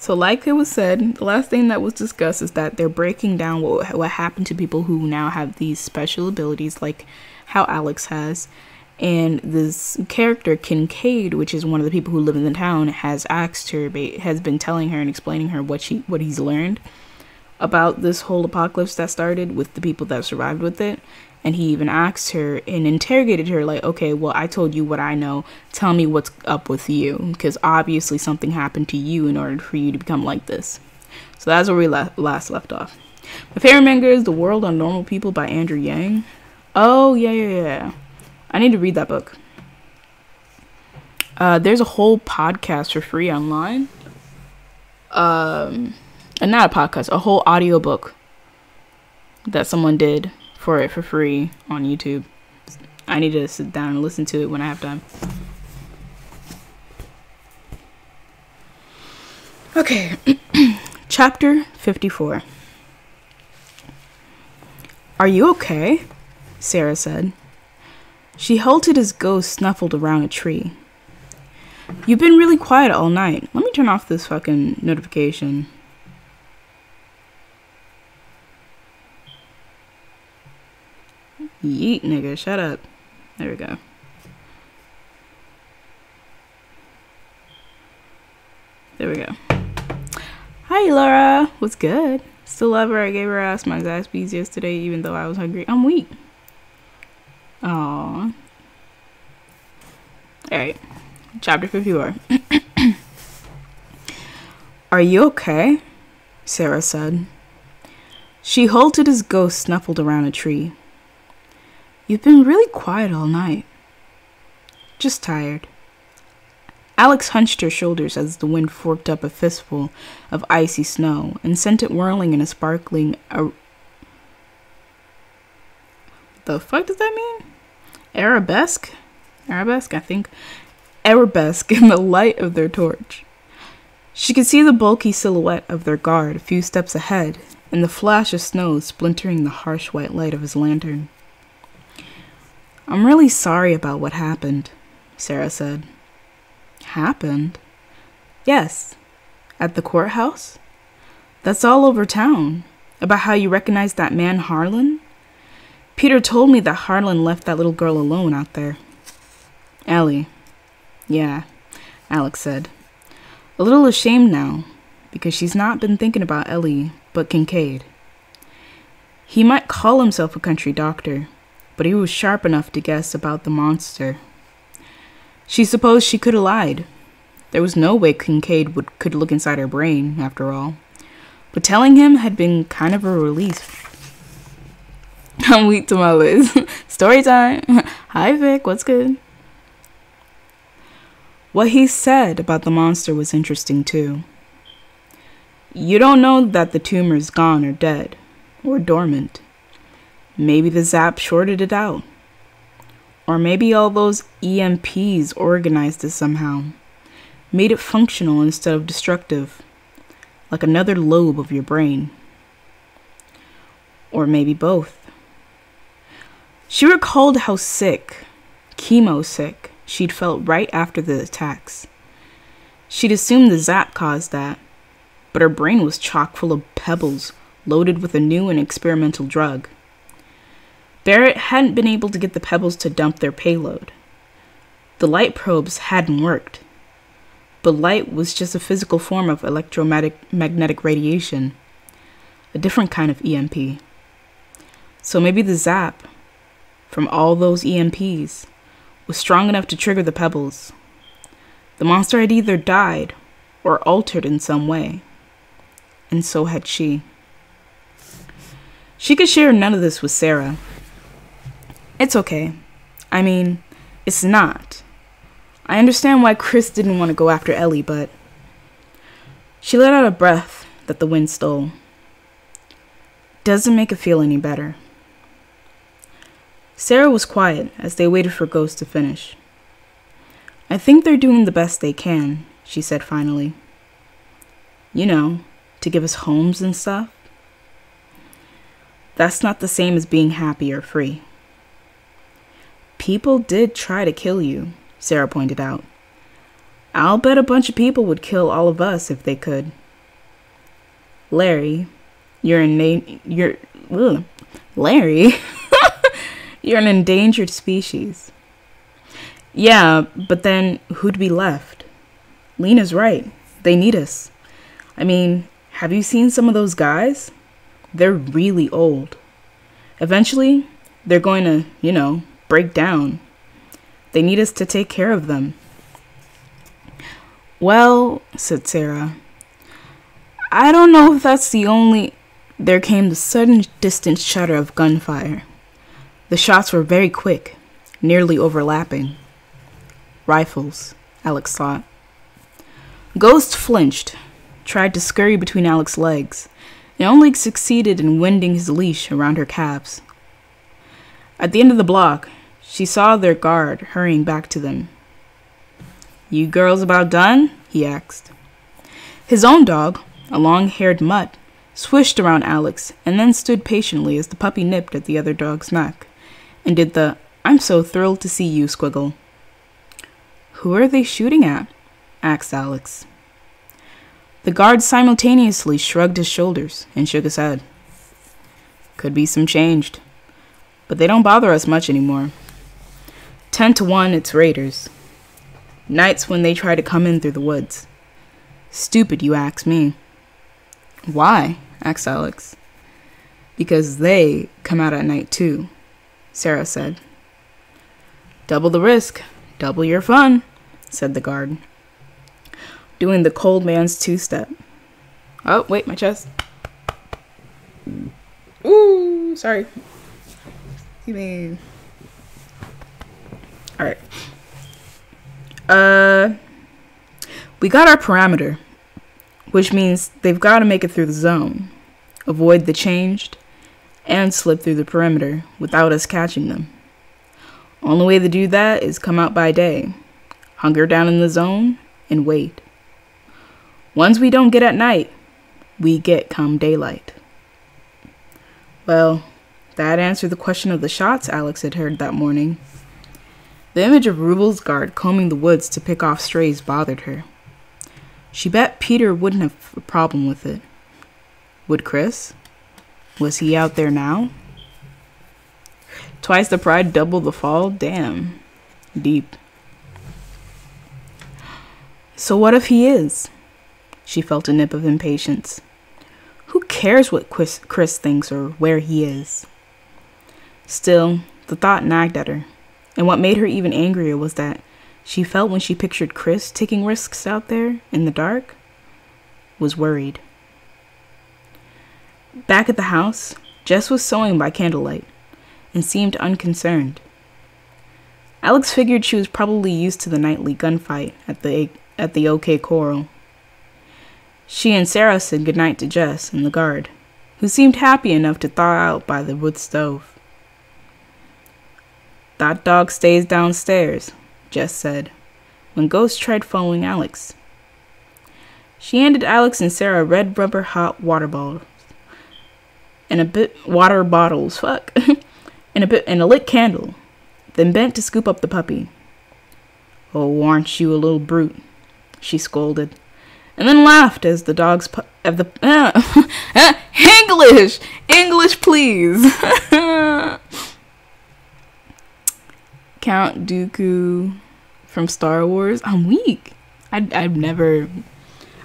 So, like it was said, the last thing that was discussed is that they're breaking down what what happened to people who now have these special abilities, like how Alex has, and this character Kincaid, which is one of the people who live in the town, has asked her, has been telling her and explaining her what she what he's learned about this whole apocalypse that started with the people that survived with it. And he even asked her and interrogated her, like, okay, well, I told you what I know. Tell me what's up with you. Because obviously something happened to you in order for you to become like this. So that's where we la- last left off. My favorite manga is The War on Normal People by Andrew Yang. Oh, yeah, yeah, yeah. I need to read that book. Uh, there's a whole podcast for free online. Um, and not a podcast, a whole audiobook that someone did for it for free on YouTube. I need to sit down and listen to it when I have time. Okay, chapter 54. Are you okay? Sarah said. She halted as Ghost snuffled around a tree. You've been really quiet all night. Let me turn off this fucking notification. Yeet, nigga, shut up. There we go. There we go. Hi, Laura. What's good? Still love her. I gave her ass my Zaxby's yesterday, even though I was hungry. I'm weak. Aww. Alright. Chapter 54. Are you okay? Sarah said. She halted as Ghost snuffled around a tree. You've been really quiet all night. Just tired. Alex hunched her shoulders as the wind forked up a fistful of icy snow and sent it whirling in a sparkling. Ar- the fuck does that mean? Arabesque? Arabesque, I think. Arabesque in the light of their torch. She could see the bulky silhouette of their guard a few steps ahead, and the flash of snow splintering the harsh white light of his lantern. I'm really sorry about what happened, Sarah said. Happened? Yes. At the courthouse? That's all over town. About how you recognized that man Harlan? Peter told me that Harlan left that little girl alone out there. Ellie. Yeah, Alex said. A little ashamed now, because she's not been thinking about Ellie, but Kincaid. He might call himself a country doctor, but he was sharp enough to guess about the monster. She supposed she could have lied. There was no way Kincaid would, could look inside her brain, after all. But telling him had been kind of a relief. I'm weak to my list. Story time. Hi, Vic. What's good? What he said about the monster was interesting, too. You don't know that the tumor's gone or dead, or dormant. Maybe the zap shorted it out. Or maybe all those EMPs organized it somehow, made it functional instead of destructive, like another lobe of your brain. Or maybe both. She recalled how sick, chemo sick, she'd felt right after the attacks. She'd assumed the zap caused that, but her brain was chock full of pebbles loaded with a new and experimental drug. Barrett hadn't been able to get the pebbles to dump their payload. The light probes hadn't worked. But light was just a physical form of electromagnetic radiation, a different kind of EMP. So maybe the zap from all those EMPs was strong enough to trigger the pebbles. The monster had either died or altered in some way, and so had she. She could share none of this with Sarah it's okay. I mean, it's not. I understand why Chris didn't want to go after Ellie, but. She let out a breath that the wind stole. Doesn't make it feel any better. Sarah was quiet as they waited for Ghost to finish. I think they're doing the best they can, she said finally. You know, to give us homes and stuff. That's not the same as being happy or free. People did try to kill you, Sarah pointed out. I'll bet a bunch of people would kill all of us if they could. Larry, you're in you're ugh, Larry, you're an endangered species. Yeah, but then who'd be left? Lena's right. They need us. I mean, have you seen some of those guys? They're really old. Eventually, they're going to, you know, break down. They need us to take care of them. Well, said Sarah, I don't know if that's the only. There came the sudden distant shudder of gunfire. The shots were very quick, nearly overlapping. Rifles, Alex thought. Ghost flinched, tried to scurry between Alex's legs, and only succeeded in winding his leash around her calves. At the end of the block, she saw their guard hurrying back to them. You girls about done? he asked. His own dog, a long haired mutt, swished around Alex and then stood patiently as the puppy nipped at the other dog's neck and did the I'm so thrilled to see you squiggle. Who are they shooting at? asked Alex. The guard simultaneously shrugged his shoulders and shook his head. Could be some changed, but they don't bother us much anymore. Ten to one, it's raiders. Nights when they try to come in through the woods. Stupid, you ask me. Why? asked Alex. Because they come out at night too, Sarah said. Double the risk, double your fun, said the guard, doing the cold man's two step. Oh, wait, my chest. Ooh, sorry. You mean. Alright. Uh. We got our parameter, which means they've got to make it through the zone, avoid the changed, and slip through the perimeter without us catching them. Only way to do that is come out by day, hunger down in the zone, and wait. Ones we don't get at night, we get come daylight. Well, that answered the question of the shots Alex had heard that morning. The image of Rubel's guard combing the woods to pick off strays bothered her. She bet Peter wouldn't have a problem with it. Would Chris? Was he out there now? Twice the pride, double the fall? Damn. Deep. So what if he is? She felt a nip of impatience. Who cares what Chris, Chris thinks or where he is? Still, the thought nagged at her, and what made her even angrier was that she felt when she pictured Chris taking risks out there in the dark was worried. Back at the house, Jess was sewing by candlelight and seemed unconcerned. Alex figured she was probably used to the nightly gunfight at the at the OK Corral. She and Sarah said goodnight to Jess and the guard, who seemed happy enough to thaw out by the wood stove. That dog stays downstairs, Jess said, when Ghost tried following Alex. She handed Alex and Sarah red rubber hot water bottles and a bit water bottles, fuck, and a bit and a lit candle, then bent to scoop up the puppy. Oh, aren't you a little brute? She scolded, and then laughed as the dog's pu- of the uh, English, English, please. Count Dooku from Star Wars. I'm weak. I I've never.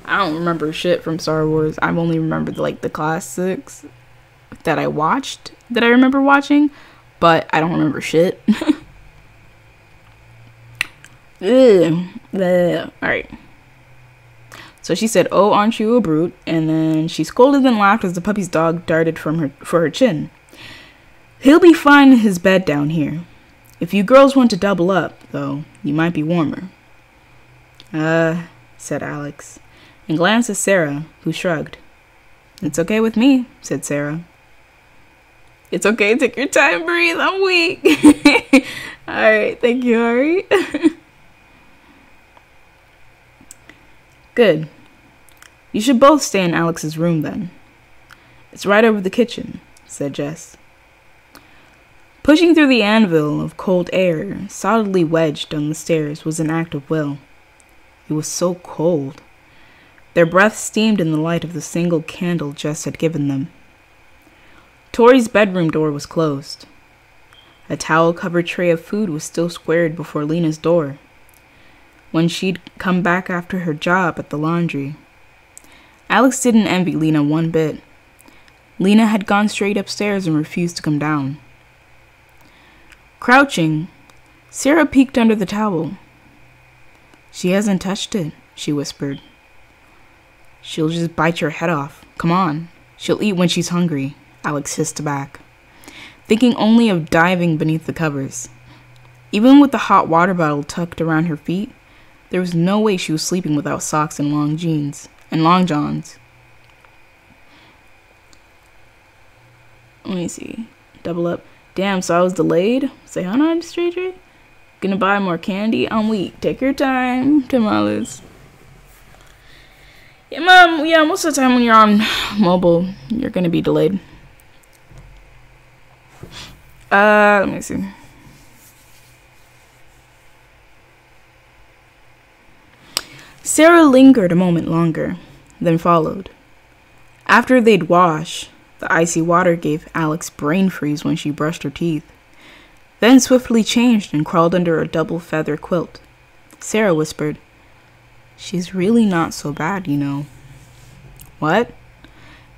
I don't remember shit from Star Wars. I've only remembered like the classics that I watched that I remember watching, but I don't remember shit. Ugh. All right. So she said, "Oh, aren't you a brute?" And then she scolded and laughed as the puppy's dog darted from her for her chin. He'll be fine in his bed down here. If you girls want to double up, though, you might be warmer. Uh, said Alex, and glanced at Sarah, who shrugged. It's okay with me, said Sarah. It's okay, take your time, breathe, I'm weak. Alright, thank you, Ari. Good. You should both stay in Alex's room then. It's right over the kitchen, said Jess. Pushing through the anvil of cold air, solidly wedged on the stairs, was an act of will. It was so cold. Their breath steamed in the light of the single candle Jess had given them. Tori's bedroom door was closed. A towel covered tray of food was still squared before Lena's door. When she'd come back after her job at the laundry. Alex didn't envy Lena one bit. Lena had gone straight upstairs and refused to come down. Crouching, Sarah peeked under the towel. She hasn't touched it, she whispered. She'll just bite your head off. Come on. She'll eat when she's hungry, Alex hissed back, thinking only of diving beneath the covers. Even with the hot water bottle tucked around her feet, there was no way she was sleeping without socks and long jeans and long johns. Let me see. Double up. Damn, so I was delayed? Say hi, not stranger. Gonna buy more candy? I'm weak. Take your time, tamales. Yeah, mom. Yeah, most of the time when you're on mobile, you're gonna be delayed. Uh, let me see. Sarah lingered a moment longer, then followed. After they'd washed, the icy water gave Alex brain freeze when she brushed her teeth, then swiftly changed and crawled under a double feather quilt. Sarah whispered, She's really not so bad, you know. What?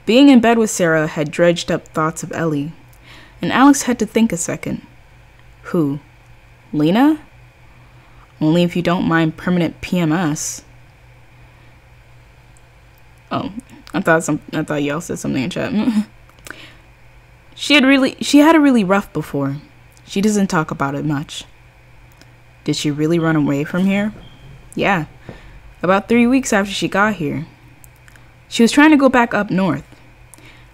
Being in bed with Sarah had dredged up thoughts of Ellie, and Alex had to think a second. Who? Lena? Only if you don't mind permanent PMS. Oh, I thought some I thought y'all said something in chat. She had really she had a really rough before. She doesn't talk about it much. Did she really run away from here? Yeah. About 3 weeks after she got here. She was trying to go back up north.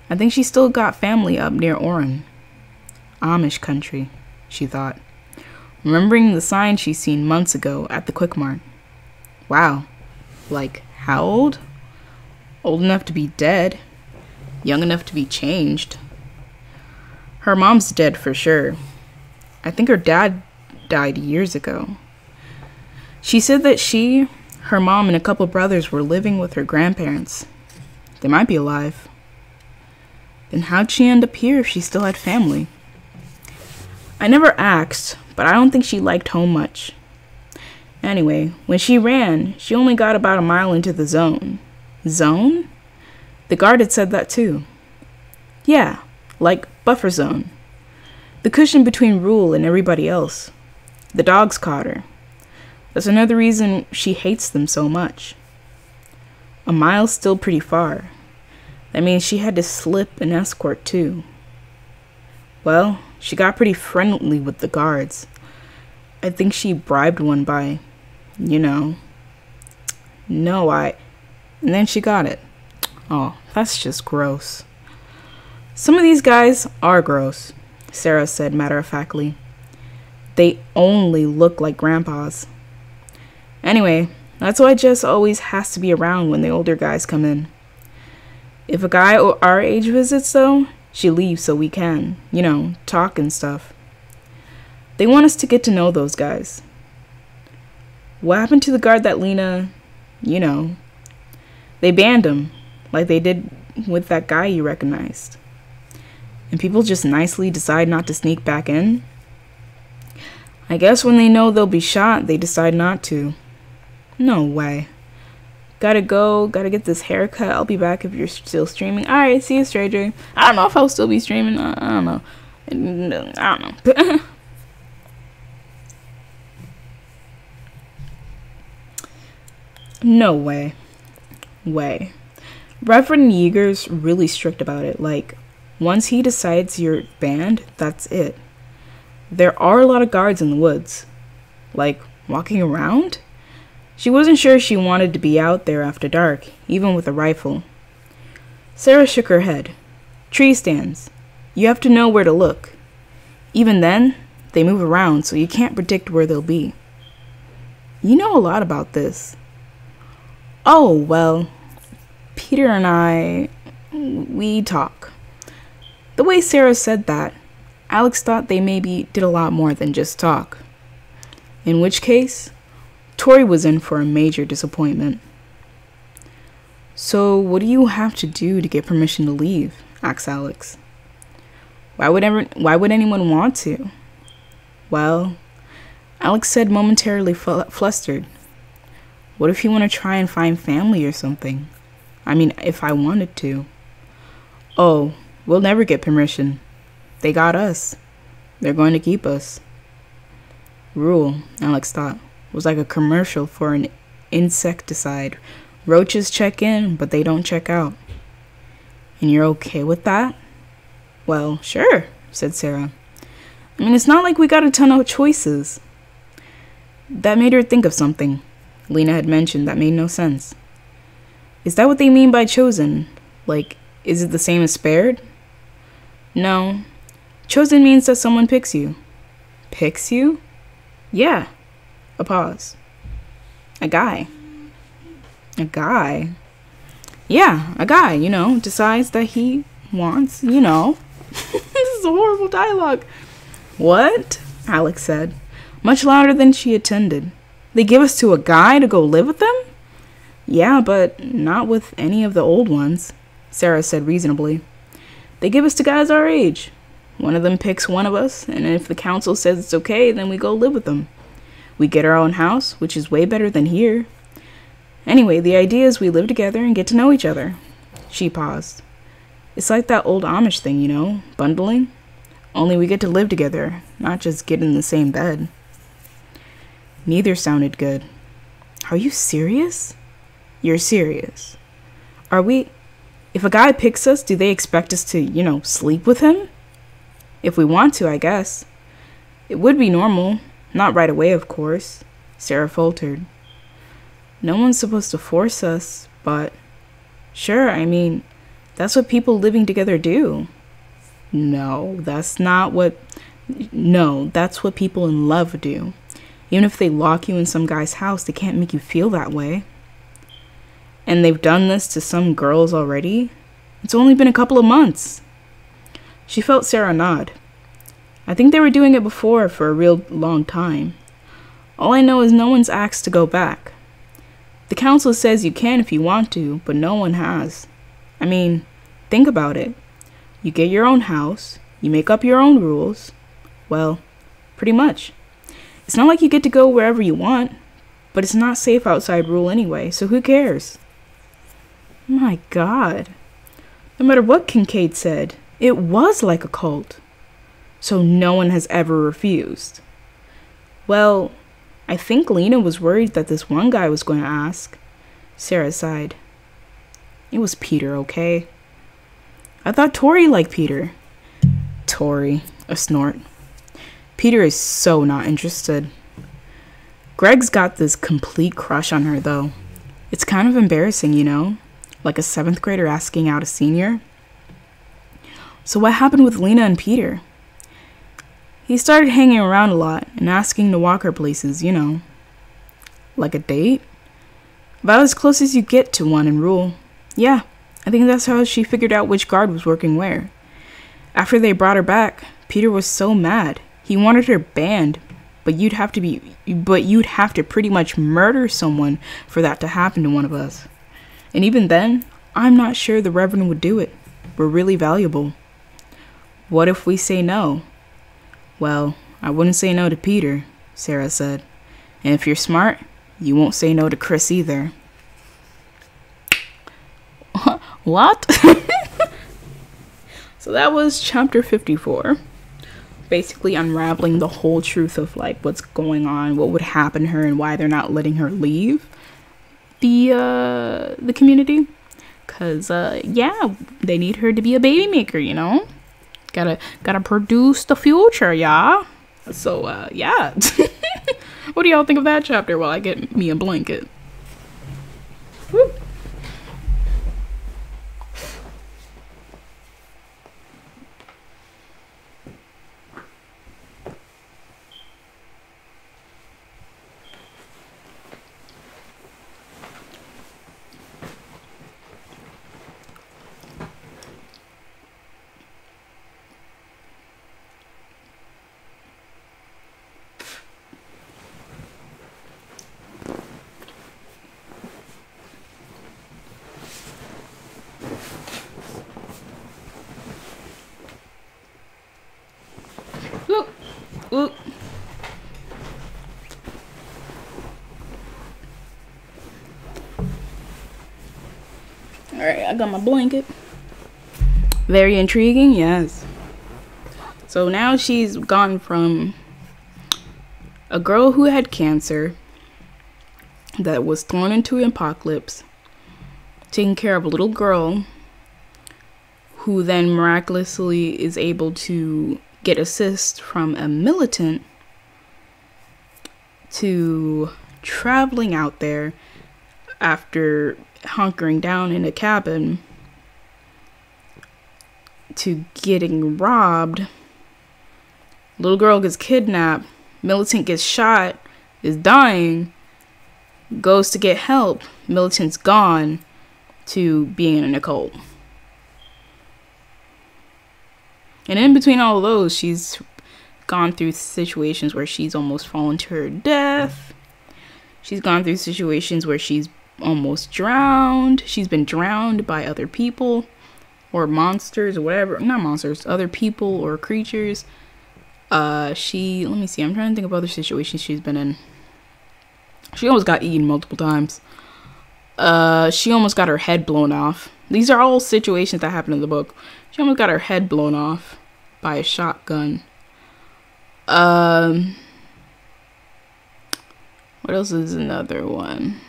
I think she still got family up near Orem. Amish country, she thought, remembering the sign she'd seen months ago at the Quick Mart. Wow. Like, how old? Old enough to be dead. Young enough to be changed. Her mom's dead for sure. I think her dad died years ago. She said that she, her mom, and a couple brothers were living with her grandparents. They might be alive. Then how'd she end up here if she still had family? I never asked, but I don't think she liked home much. Anyway, when she ran, she only got about a mile into the zone. Zone? The guard had said that too. Yeah, like buffer zone. The cushion between Rule and everybody else. The dogs caught her. That's another reason she hates them so much. A mile's still pretty far. That means she had to slip an escort too. Well, she got pretty friendly with the guards. I think she bribed one by, you know. No, I. And then she got it. Oh, that's just gross. Some of these guys are gross, Sarah said matter of factly. They only look like grandpas. Anyway, that's why Jess always has to be around when the older guys come in. If a guy our age visits, though, she leaves so we can, you know, talk and stuff. They want us to get to know those guys. What happened to the guard that Lena, you know, they banned him, like they did with that guy you recognized and people just nicely decide not to sneak back in? I guess when they know they'll be shot, they decide not to. No way. Gotta go, gotta get this haircut. I'll be back if you're still streaming. Alright, see you, stranger. I don't know if I'll still be streaming. I, I don't know. I don't know. no way. Way. Reverend Yeager's really strict about it. Like, once he decides you're banned, that's it. There are a lot of guards in the woods. Like, walking around? She wasn't sure she wanted to be out there after dark, even with a rifle. Sarah shook her head. Tree stands. You have to know where to look. Even then, they move around, so you can't predict where they'll be. You know a lot about this. Oh, well, Peter and I, we talk. The way Sarah said that, Alex thought they maybe did a lot more than just talk. In which case, Tori was in for a major disappointment. So, what do you have to do to get permission to leave? asks Alex. Why would ever, why would anyone want to? Well, Alex said momentarily fl- flustered. What if you want to try and find family or something? I mean, if I wanted to. Oh, we'll never get permission. They got us. They're going to keep us. Rule, Alex thought, was like a commercial for an insecticide. Roaches check in, but they don't check out. And you're okay with that? Well, sure, said Sarah. I mean, it's not like we got a ton of choices. That made her think of something Lena had mentioned that made no sense. Is that what they mean by chosen? Like, is it the same as spared? No. Chosen means that someone picks you. Picks you? Yeah. A pause. A guy. A guy? Yeah, a guy, you know, decides that he wants, you know. this is a horrible dialogue. What? Alex said, much louder than she intended. They give us to a guy to go live with them? Yeah, but not with any of the old ones, Sarah said reasonably. They give us to guys our age. One of them picks one of us, and if the council says it's okay, then we go live with them. We get our own house, which is way better than here. Anyway, the idea is we live together and get to know each other. She paused. It's like that old Amish thing, you know, bundling. Only we get to live together, not just get in the same bed. Neither sounded good. Are you serious? You're serious. Are we. If a guy picks us, do they expect us to, you know, sleep with him? If we want to, I guess. It would be normal. Not right away, of course. Sarah faltered. No one's supposed to force us, but. Sure, I mean, that's what people living together do. No, that's not what. No, that's what people in love do. Even if they lock you in some guy's house, they can't make you feel that way. And they've done this to some girls already. It's only been a couple of months. She felt Sarah nod. I think they were doing it before for a real long time. All I know is no one's asked to go back. The council says you can if you want to, but no one has. I mean, think about it. You get your own house, you make up your own rules. Well, pretty much. It's not like you get to go wherever you want, but it's not safe outside rule anyway, so who cares? My god. No matter what Kincaid said, it was like a cult. So no one has ever refused. Well, I think Lena was worried that this one guy was going to ask. Sarah sighed. It was Peter, okay? I thought Tori liked Peter. Tori, a snort. Peter is so not interested. Greg's got this complete crush on her, though. It's kind of embarrassing, you know? Like a seventh grader asking out a senior. So, what happened with Lena and Peter? He started hanging around a lot and asking to walk her places, you know. Like a date? About as close as you get to one in rule. Yeah, I think that's how she figured out which guard was working where. After they brought her back, Peter was so mad. He wanted her banned, but you'd have to be but you'd have to pretty much murder someone for that to happen to one of us. And even then, I'm not sure the Reverend would do it. We're really valuable. What if we say no? Well, I wouldn't say no to Peter, Sarah said. And if you're smart, you won't say no to Chris either. what? so that was chapter 54 basically unraveling the whole truth of like what's going on, what would happen to her, and why they're not letting her leave the uh, the community. Cause uh, yeah, they need her to be a baby maker, you know. Gotta gotta produce the future, yeah. So uh, yeah. what do y'all think of that chapter? While I get me a blanket. Woo. I got my blanket. Very intriguing, yes. So now she's gone from a girl who had cancer that was thrown into an apocalypse, taking care of a little girl who then miraculously is able to get assist from a militant to traveling out there after hunkering down in a cabin to getting robbed. Little girl gets kidnapped, militant gets shot, is dying, goes to get help, militant's gone to being in a cult. And in between all those, she's gone through situations where she's almost fallen to her death. She's gone through situations where she's almost drowned. She's been drowned by other people or monsters or whatever. Not monsters, other people or creatures. Uh, she, let me see, I'm trying to think of other situations she's been in. She almost got eaten multiple times. Uh, she almost got her head blown off. These are all situations that happen in the book. She almost got her head blown off by a shotgun. Um, what else is another one?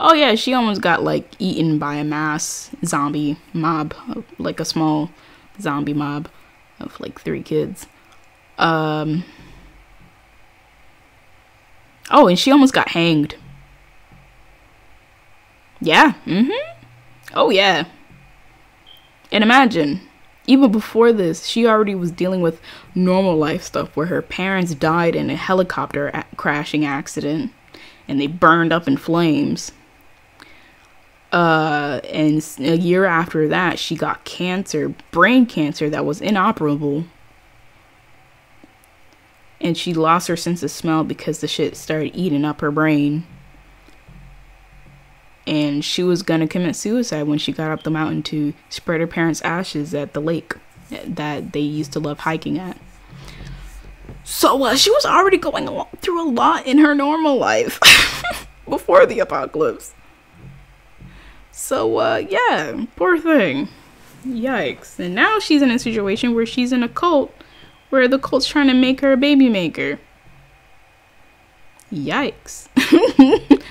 Oh yeah, she almost got like eaten by a mass zombie mob, like a small zombie mob of like three kids. Um. Oh, and she almost got hanged. Yeah. Mm-hmm. Oh yeah. And imagine, even before this, she already was dealing with normal life stuff where her parents died in a helicopter crashing accident and they burned up in flames. Uh, and a year after that, she got cancer, brain cancer that was inoperable. And she lost her sense of smell because the shit started eating up her brain and she was gonna commit suicide when she got up the mountain to spread her parents' ashes at the lake that they used to love hiking at. So uh, she was already going through a lot in her normal life before the apocalypse. So uh, yeah, poor thing. Yikes! And now she's in a situation where she's in a cult, where the cult's trying to make her a baby maker. Yikes!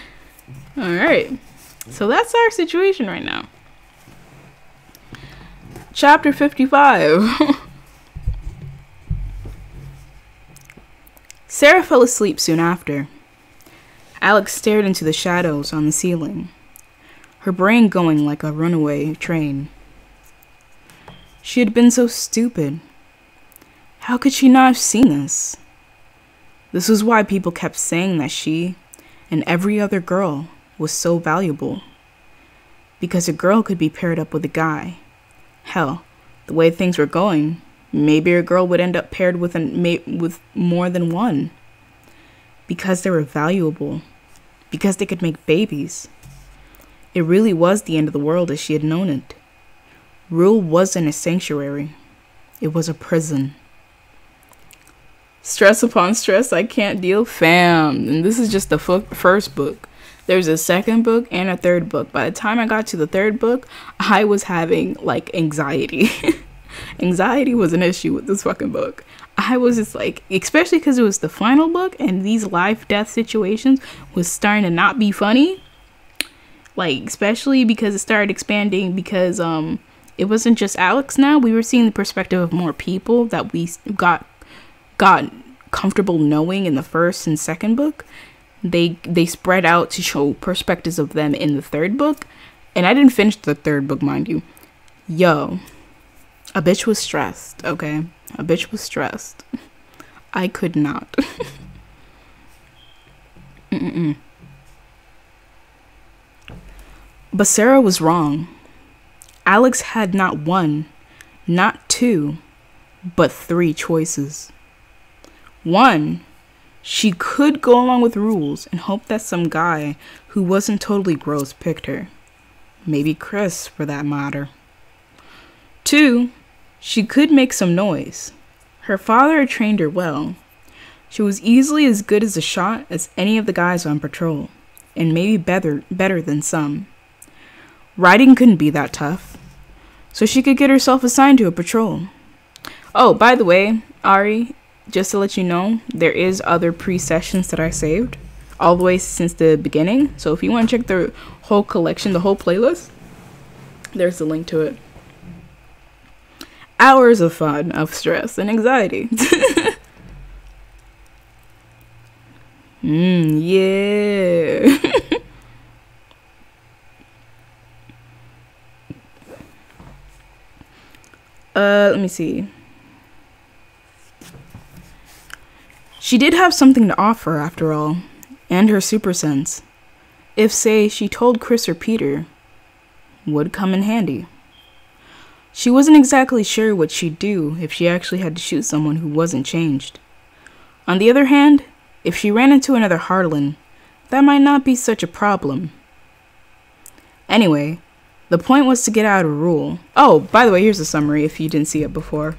All right. So that's our situation right now. Chapter 55. Sarah fell asleep soon after. Alex stared into the shadows on the ceiling, her brain going like a runaway train. She had been so stupid. How could she not have seen this? This was why people kept saying that she and every other girl was so valuable. Because a girl could be paired up with a guy. Hell, the way things were going, maybe a girl would end up paired with an with more than one. Because they were valuable. Because they could make babies. It really was the end of the world as she had known it. Rule wasn't a sanctuary. It was a prison. Stress upon stress, I can't deal, fam. And this is just the first book. There's a second book and a third book. By the time I got to the third book, I was having like anxiety. anxiety was an issue with this fucking book. I was just like, especially because it was the final book and these life death situations was starting to not be funny. Like, especially because it started expanding because um it wasn't just Alex now. We were seeing the perspective of more people that we got got comfortable knowing in the first and second book. They they spread out to show perspectives of them in the third book. And i didn't finish the third book mind you. Yo a bitch was stressed okay? A bitch was stressed. I could not. Mm-mm. But sarah was wrong alex had not one not two but three choices one she could go along with rules and hope that some guy who wasn't totally gross picked her. Maybe Chris, for that matter. Two, she could make some noise. Her father had trained her well. She was easily as good as a shot as any of the guys on patrol, and maybe better, better than some. Riding couldn't be that tough, so she could get herself assigned to a patrol. Oh, by the way, Ari, just to let you know, there is other pre-sessions that I saved all the way since the beginning. So if you want to check the whole collection, the whole playlist, there's a link to it. Hours of fun, of stress and anxiety. Mmm, yeah. Uh, let me see. She did have something to offer, after all, and her super sense. If, say, she told Chris or Peter, would come in handy. She wasn't exactly sure what she'd do if she actually had to shoot someone who wasn't changed. On the other hand, if she ran into another Harlan, that might not be such a problem. Anyway, the point was to get out a rule. Oh, by the way, here's a summary if you didn't see it before.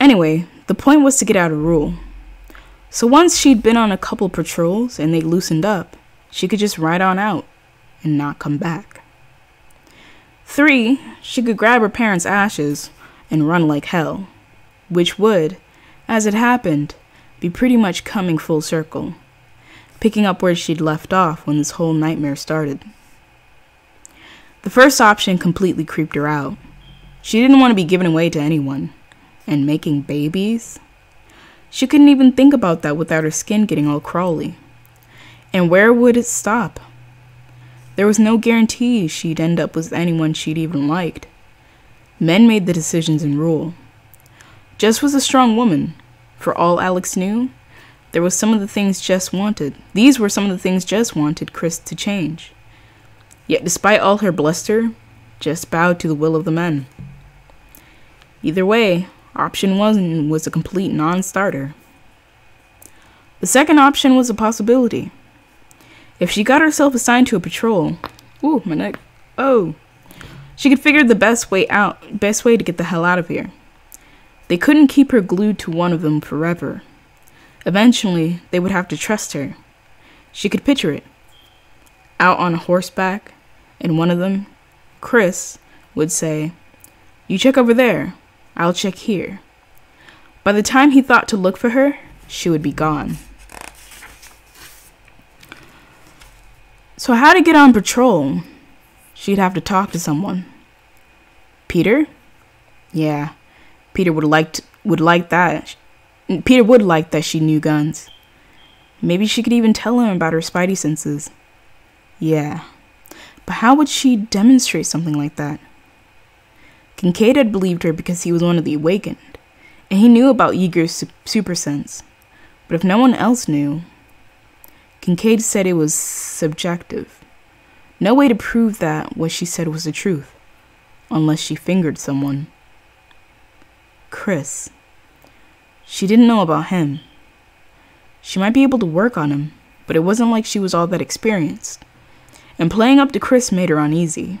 anyway, the point was to get out a rule. So once she'd been on a couple patrols and they loosened up, she could just ride on out and not come back. Three, she could grab her parents' ashes and run like hell, which would, as it happened, be pretty much coming full circle, picking up where she'd left off when this whole nightmare started. The first option completely creeped her out. She didn't want to be given away to anyone, and making babies? She couldn't even think about that without her skin getting all crawly. And where would it stop? There was no guarantee she'd end up with anyone she'd even liked. Men made the decisions and rule. Jess was a strong woman. For all Alex knew, there was some of the things Jess wanted. These were some of the things Jess wanted Chris to change. Yet despite all her bluster, Jess bowed to the will of the men. Either way, option one was a complete non-starter. The second option was a possibility. If she got herself assigned to a patrol, ooh, my neck, oh, she could figure the best way out, best way to get the hell out of here. They couldn't keep her glued to one of them forever. Eventually, they would have to trust her. She could picture it. Out on horseback, and one of them, Chris, would say, You check over there, I'll check here. By the time he thought to look for her, she would be gone. So how to get on patrol? She'd have to talk to someone. Peter? Yeah, Peter would like would like that. Peter would like that she knew guns. Maybe she could even tell him about her spidey senses. Yeah, but how would she demonstrate something like that? Kincaid had believed her because he was one of the awakened, and he knew about Yeager's su super sense. But if no one else knew, Kincaid said it was subjective. No way to prove that what she said was the truth, unless she fingered someone. Chris. She didn't know about him. She might be able to work on him, but it wasn't like she was all that experienced. And playing up to Chris made her uneasy.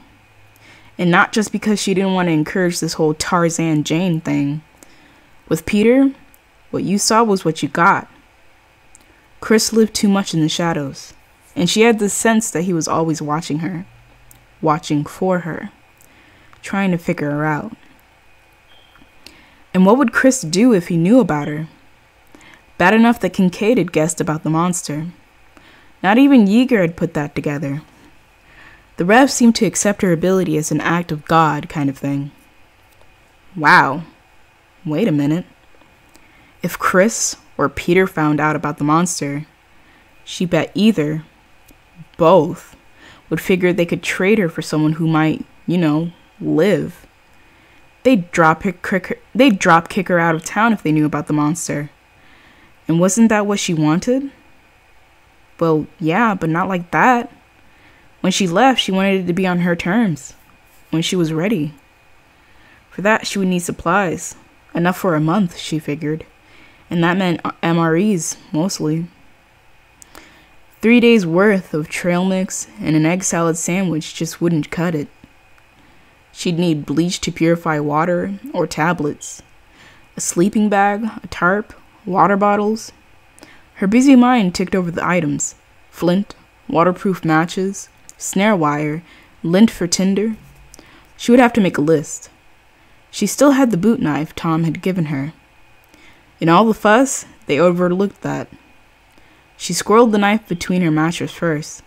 And not just because she didn't want to encourage this whole Tarzan Jane thing. With Peter, what you saw was what you got. Chris lived too much in the shadows, and she had the sense that he was always watching her, watching for her, trying to figure her out. And what would Chris do if he knew about her? Bad enough that Kincaid had guessed about the monster. Not even Yeager had put that together. The Rev seemed to accept her ability as an act of God kind of thing. Wow. Wait a minute. If Chris or Peter found out about the monster, she bet either, both, would figure they could trade her for someone who might, you know, live. They'd drop her, her, they'd drop kick her out of town if they knew about the monster. And wasn't that what she wanted? Well, yeah, but not like that. When she left, she wanted it to be on her terms, when she was ready. For that, she would need supplies. Enough for a month, she figured and that meant uh, MREs mostly. Three days worth of trail mix and an egg salad sandwich just wouldn't cut it. She'd need bleach to purify water or tablets. a sleeping bag, a tarp, water bottles. Her busy mind ticked over the items flint, waterproof matches, snare wire, lint for tinder. She would have to make a list. She still had the boot knife Tom had given her. In all the fuss, they overlooked that. She squirreled the knife between her mattress first,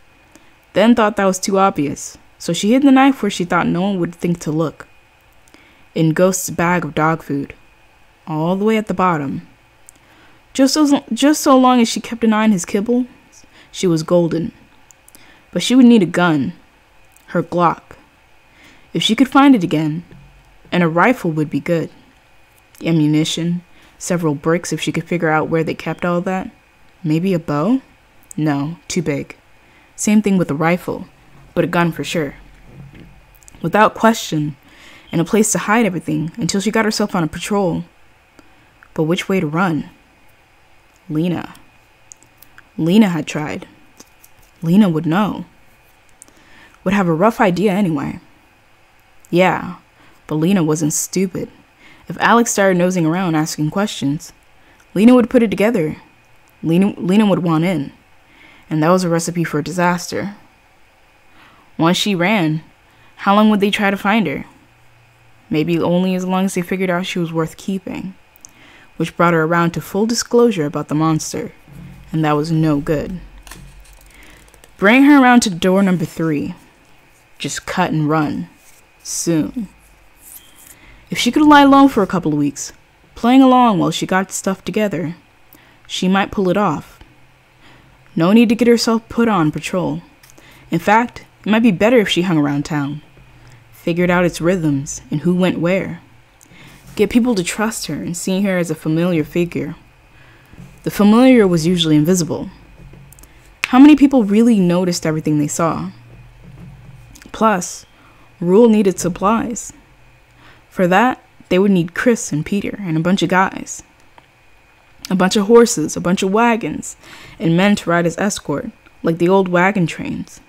then thought that was too obvious, so she hid the knife where she thought no one would think to look. In Ghost's bag of dog food, all the way at the bottom. Just, as, just so long as she kept an eye on his kibble, she was golden. But she would need a gun, her Glock. If she could find it again, and a rifle would be good. Ammunition, several bricks if she could figure out where they kept all that. Maybe a bow? No, too big. Same thing with a rifle, but a gun for sure. Without question, and a place to hide everything until she got herself on a patrol. But which way to run? Lena. Lena had tried. Lena would know. Would have a rough idea anyway. Yeah, but Lena wasn't stupid. If Alex started nosing around asking questions, Lena would put it together Lena, Lena would want in, and that was a recipe for disaster. Once she ran, how long would they try to find her? Maybe only as long as they figured out she was worth keeping, which brought her around to full disclosure about the monster, and that was no good. Bring her around to door number three. Just cut and run. Soon. If she could lie low for a couple of weeks, playing along while she got stuff together, she might pull it off. No need to get herself put on patrol. In fact, it might be better if she hung around town, figured out its rhythms and who went where. Get people to trust her and see her as a familiar figure. The familiar was usually invisible. How many people really noticed everything they saw? Plus, Rule needed supplies. For that, they would need Chris and Peter and a bunch of guys a bunch of horses, a bunch of wagons, and men to ride as escort, like the old wagon trains.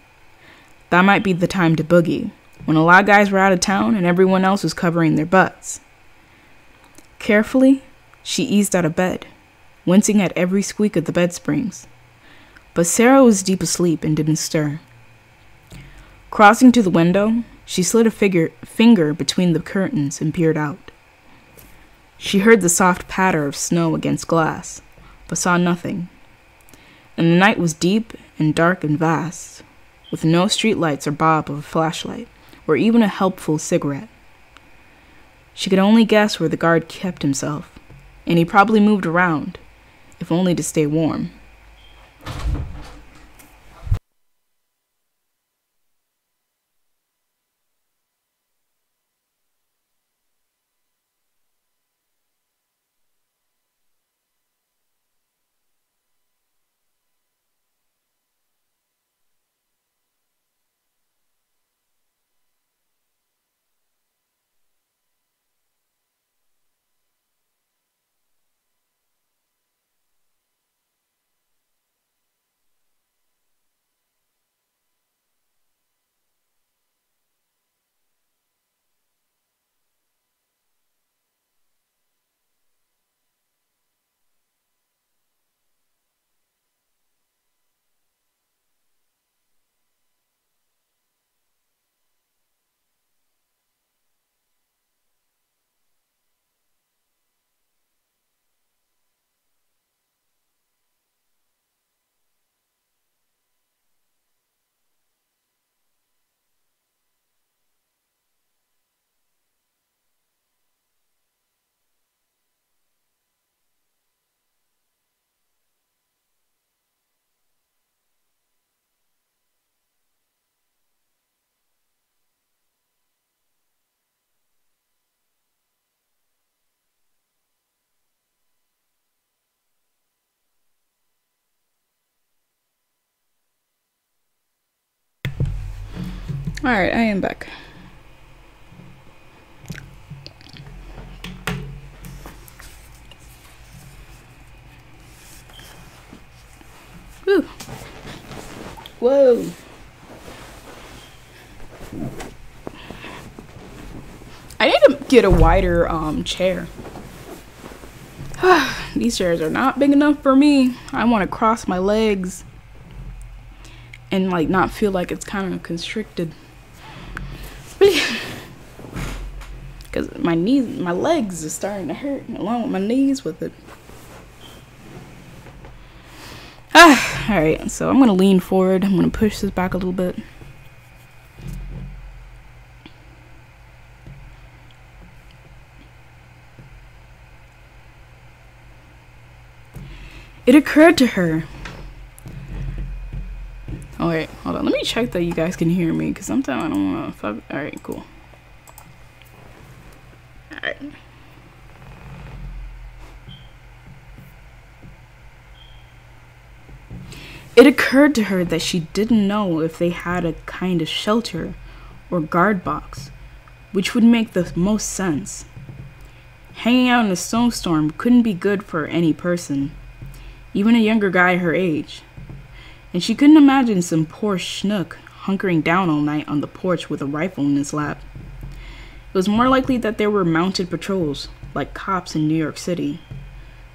That might be the time to boogie, when a lot of guys were out of town and everyone else was covering their butts. Carefully, she eased out of bed, wincing at every squeak of the bed springs. But Sarah was deep asleep and didn't stir. Crossing to the window, she slid a figure, finger between the curtains and peered out. She heard the soft patter of snow against glass, but saw nothing. And the night was deep and dark and vast, with no street lights or bob of a flashlight, or even a helpful cigarette. She could only guess where the guard kept himself, and he probably moved around, if only to stay warm. Alright, I am back. Woo. Whoa. I need to get a wider um, chair. These chairs are not big enough for me. I want to cross my legs and like not feel like it's kind of constricted. Because my knees, my legs are starting to hurt along with my knees with it. Ah, all right, so I'm gonna lean forward. I'm gonna push this back a little bit. It occurred to her. Oh wait, hold on. Let me check that you guys can hear me, because sometimes I don't want to fuck. All right, cool. All right. It occurred to her that she didn't know if they had a kind of shelter or guard box, which would make the most sense. Hanging out in a snowstorm couldn't be good for any person, even a younger guy her age. And she couldn't imagine some poor schnook hunkering down all night on the porch with a rifle in his lap. It was more likely that there were mounted patrols, like cops in New York City.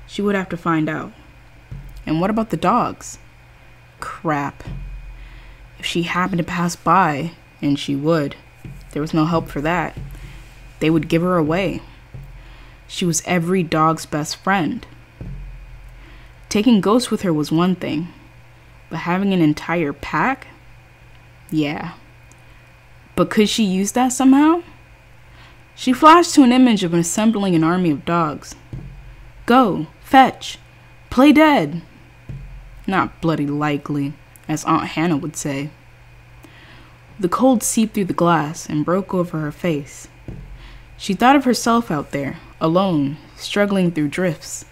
She would have to find out. And what about the dogs? Crap. If she happened to pass by, and she would, there was no help for that. They would give her away. She was every dog's best friend. Taking Ghost with her was one thing, but having an entire pack? Yeah. But could she use that somehow? She flashed to an image of assembling an army of dogs. Go, fetch, play dead. Not bloody likely, as Aunt Hannah would say. The cold seeped through the glass and broke over her face. She thought of herself out there, alone, struggling through drifts.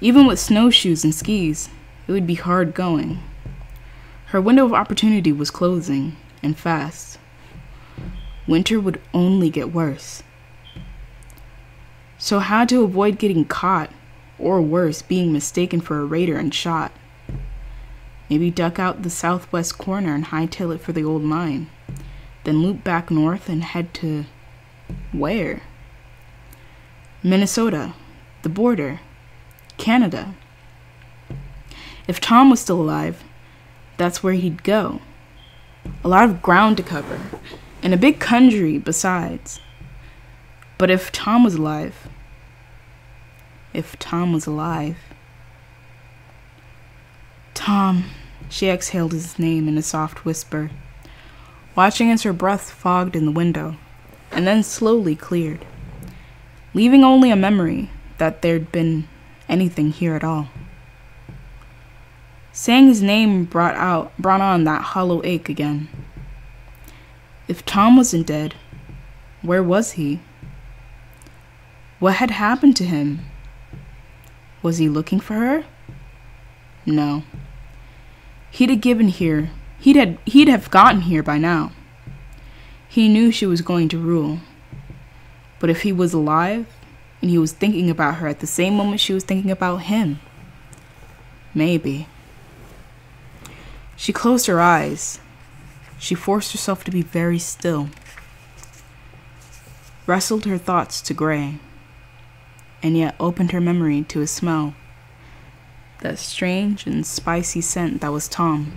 Even with snowshoes and skis, it would be hard going. Her window of opportunity was closing, and fast. Winter would only get worse. So, how to avoid getting caught, or worse, being mistaken for a raider and shot? Maybe duck out the southwest corner and hightail it for the old mine. Then loop back north and head to. where? Minnesota, the border, Canada. If Tom was still alive, that's where he'd go. A lot of ground to cover, and a big country besides. But if Tom was alive, if Tom was alive, Tom, she exhaled his name in a soft whisper, watching as her breath fogged in the window, and then slowly cleared, leaving only a memory that there'd been anything here at all. Saying his name brought out brought on that hollow ache again. If Tom wasn't dead, where was he? What had happened to him? Was he looking for her? No. He'd have given here. He'd had he'd have gotten here by now. He knew she was going to rule. But if he was alive and he was thinking about her at the same moment she was thinking about him, maybe. She closed her eyes. She forced herself to be very still. Wrestled her thoughts to gray, and yet opened her memory to a smell that strange and spicy scent that was Tom.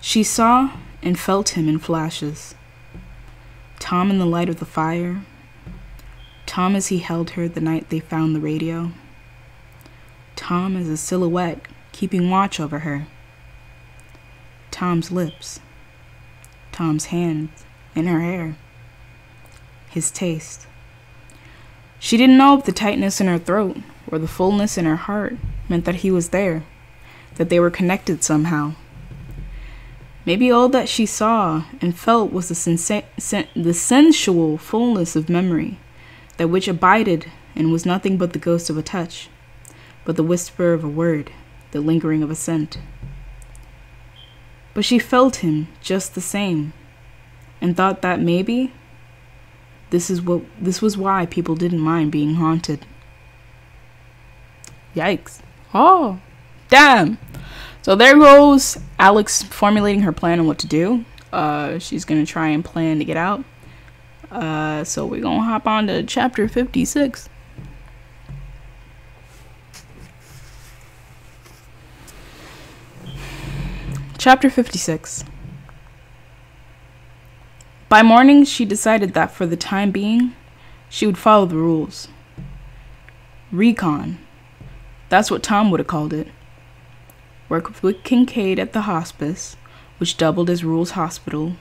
She saw and felt him in flashes. Tom in the light of the fire. Tom as he held her the night they found the radio. Tom as a silhouette keeping watch over her. Tom's lips. Tom's hands in her hair. His taste. She didn't know if the tightness in her throat or the fullness in her heart meant that he was there, that they were connected somehow. Maybe all that she saw and felt was the, sensa- sen- the sensual fullness of memory, that which abided and was nothing but the ghost of a touch, but the whisper of a word, the lingering of a scent. But she felt him just the same, and thought that maybe this is what this was why people didn't mind being haunted. Yikes. Oh, damn. So there goes Alex formulating her plan on what to do. Uh, she's gonna try and plan to get out. Uh, so we're gonna hop on to chapter 56. Chapter 56 By morning, she decided that for the time being, she would follow the rules. Recon. That's what Tom would have called it. Work with Kincaid at the hospice, which doubled as Rule's hospital.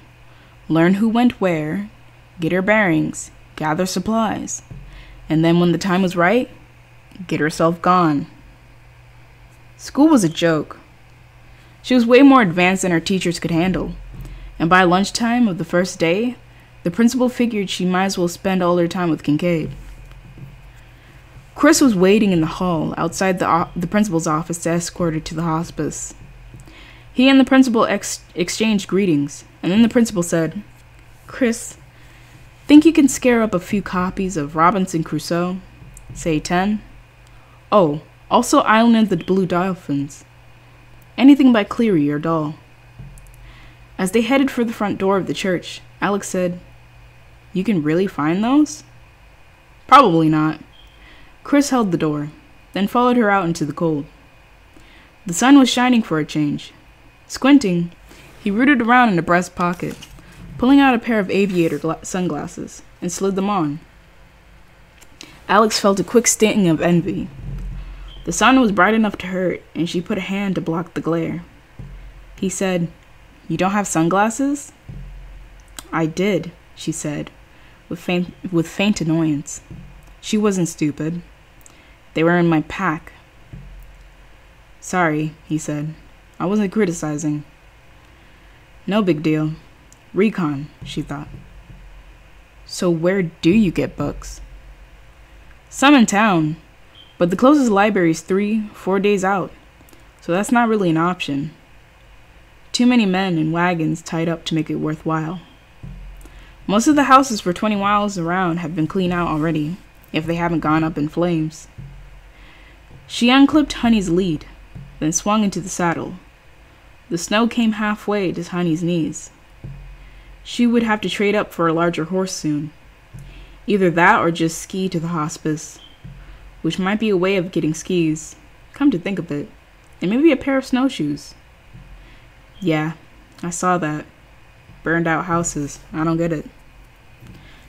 Learn who went where, get her bearings, gather supplies, and then when the time was right, get herself gone. School was a joke. She was way more advanced than her teachers could handle, and by lunchtime of the first day, the principal figured she might as well spend all her time with Kincaid. Chris was waiting in the hall outside the, the principal's office to escort her to the hospice. He and the principal ex- exchanged greetings, and then the principal said, Chris, think you can scare up a few copies of Robinson Crusoe? Say ten? Oh, also Island of the Blue Dolphins. Anything by Cleary or Dahl. As they headed for the front door of the church, Alex said, You can really find those? Probably not. Chris held the door, then followed her out into the cold. The sun was shining for a change. Squinting, he rooted around in a breast pocket, pulling out a pair of aviator gla- sunglasses, and slid them on. Alex felt a quick sting of envy. The sun was bright enough to hurt, and she put a hand to block the glare. He said, You don't have sunglasses? I did, she said, with faint, with faint annoyance. She wasn't stupid. They were in my pack. Sorry, he said. I wasn't criticizing. No big deal. Recon, she thought. So where do you get books? Some in town, but the closest library is three, four days out, so that's not really an option. Too many men and wagons tied up to make it worthwhile. Most of the houses for 20 miles around have been cleaned out already, if they haven't gone up in flames. She unclipped Honey's lead, then swung into the saddle. The snow came halfway to Honey's knees. She would have to trade up for a larger horse soon. Either that or just ski to the hospice, which might be a way of getting skis, come to think of it, and maybe a pair of snowshoes. Yeah, I saw that. Burned out houses. I don't get it.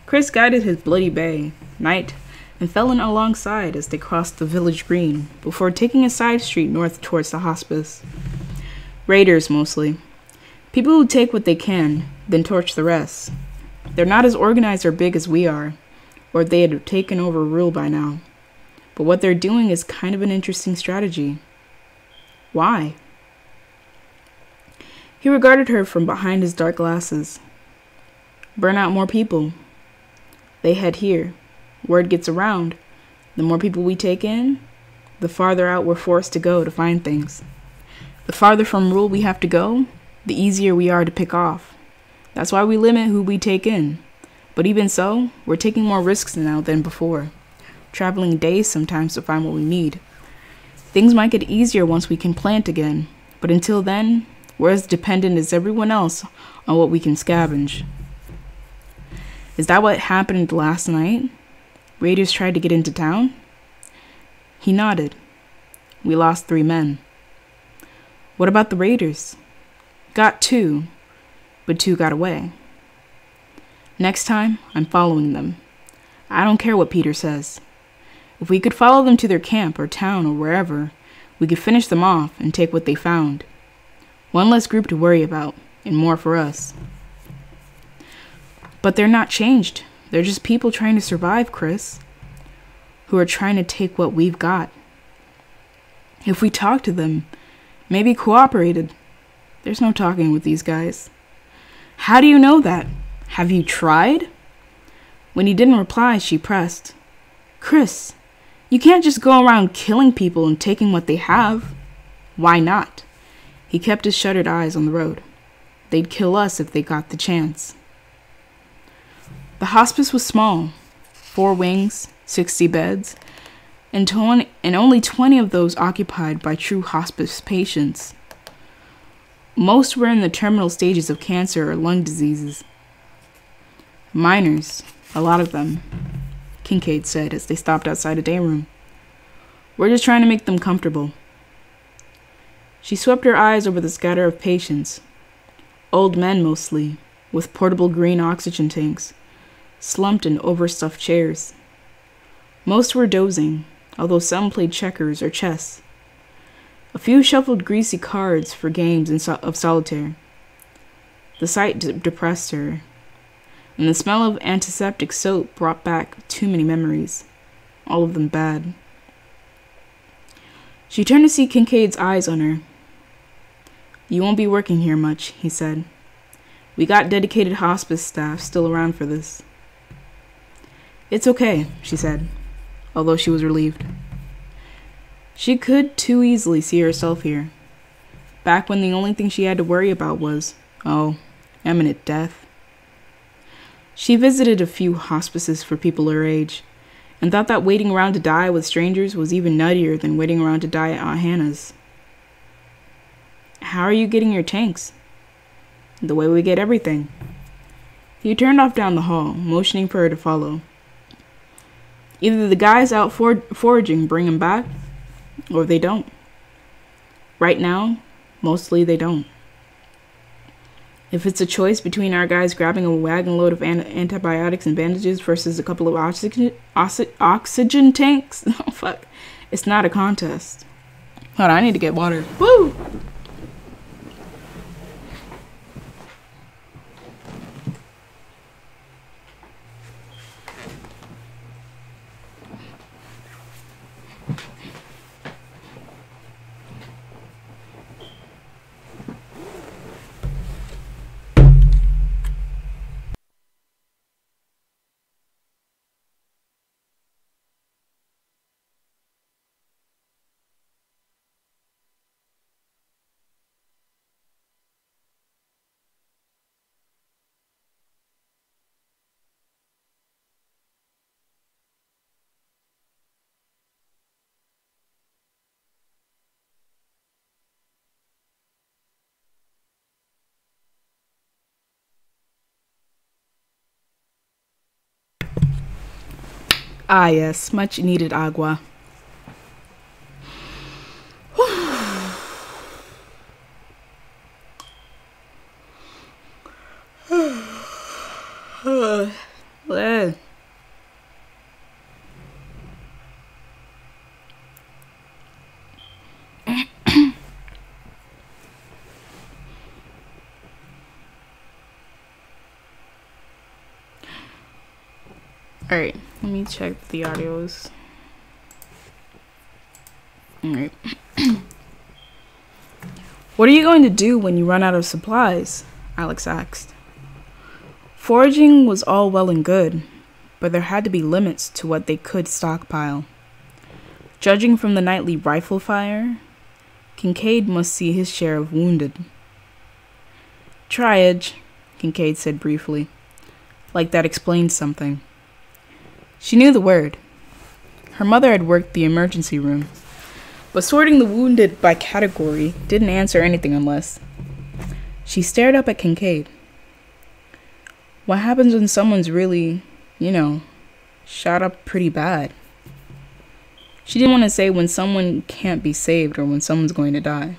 Chris guided his bloody bay, Knight, and fell in alongside as they crossed the village green before taking a side street north towards the hospice. Raiders, mostly. People who take what they can, then torch the rest. They're not as organized or big as we are, or they'd have taken over rule by now. But what they're doing is kind of an interesting strategy. Why? He regarded her from behind his dark glasses. Burn out more people. They head here, word gets around, the more people we take in, the farther out we're forced to go to find things. The farther from rule we have to go, the easier we are to pick off. That's why we limit who we take in. But even so, we're taking more risks now than before, traveling days sometimes to find what we need. Things might get easier once we can plant again, but until then, we're as dependent as everyone else on what we can scavenge. Is that what happened last night? Raiders tried to get into town? He nodded. We lost three men. What about the Raiders? Got two, but two got away. Next time, I'm following them. I don't care what Peter says. If we could follow them to their camp or town or wherever, we could finish them off and take what they found. One less group to worry about, and more for us. But they're not changed. They're just people trying to survive, Chris, who are trying to take what we've got. If we talk to them, maybe cooperated. There's no talking with these guys. How do you know that? Have you tried? When he didn't reply, she pressed. Chris, you can't just go around killing people and taking what they have. Why not? He kept his shuttered eyes on the road. They'd kill us if they got the chance. The hospice was small four wings, 60 beds, and, 20, and only 20 of those occupied by true hospice patients. Most were in the terminal stages of cancer or lung diseases. Miners, a lot of them, Kincaid said as they stopped outside a day room. We're just trying to make them comfortable. She swept her eyes over the scatter of patients. Old men mostly, with portable green oxygen tanks, slumped in overstuffed chairs. Most were dozing, although some played checkers or chess. A few shuffled greasy cards for games of solitaire. The sight de- depressed her, and the smell of antiseptic soap brought back too many memories, all of them bad. She turned to see Kincaid's eyes on her. You won't be working here much, he said. We got dedicated hospice staff still around for this. It's okay, she said, although she was relieved. She could too easily see herself here, back when the only thing she had to worry about was, oh, imminent death. She visited a few hospices for people her age, and thought that waiting around to die with strangers was even nuttier than waiting around to die at Aunt Hannah's. How are you getting your tanks? The way we get everything. He turned off down the hall, motioning for her to follow. Either the guys out for- foraging bring him back, or they don't. Right now, mostly they don't. If it's a choice between our guys grabbing a wagon load of an- antibiotics and bandages versus a couple of oxygen, oxy- oxygen tanks, oh fuck, it's not a contest. Hold on, I need to get water. Woo! Ah, yes, much needed agua. Alright, let me check the audios. Alright. what are you going to do when you run out of supplies? Alex asked. Foraging was all well and good, but there had to be limits to what they could stockpile. Judging from the nightly rifle fire, Kincaid must see his share of wounded. Triage, Kincaid said briefly, like that explained something. She knew the word. Her mother had worked the emergency room, but sorting the wounded by category didn't answer anything unless. She stared up at Kincaid. What happens when someone's really, you know, shot up pretty bad? She didn't want to say when someone can't be saved or when someone's going to die.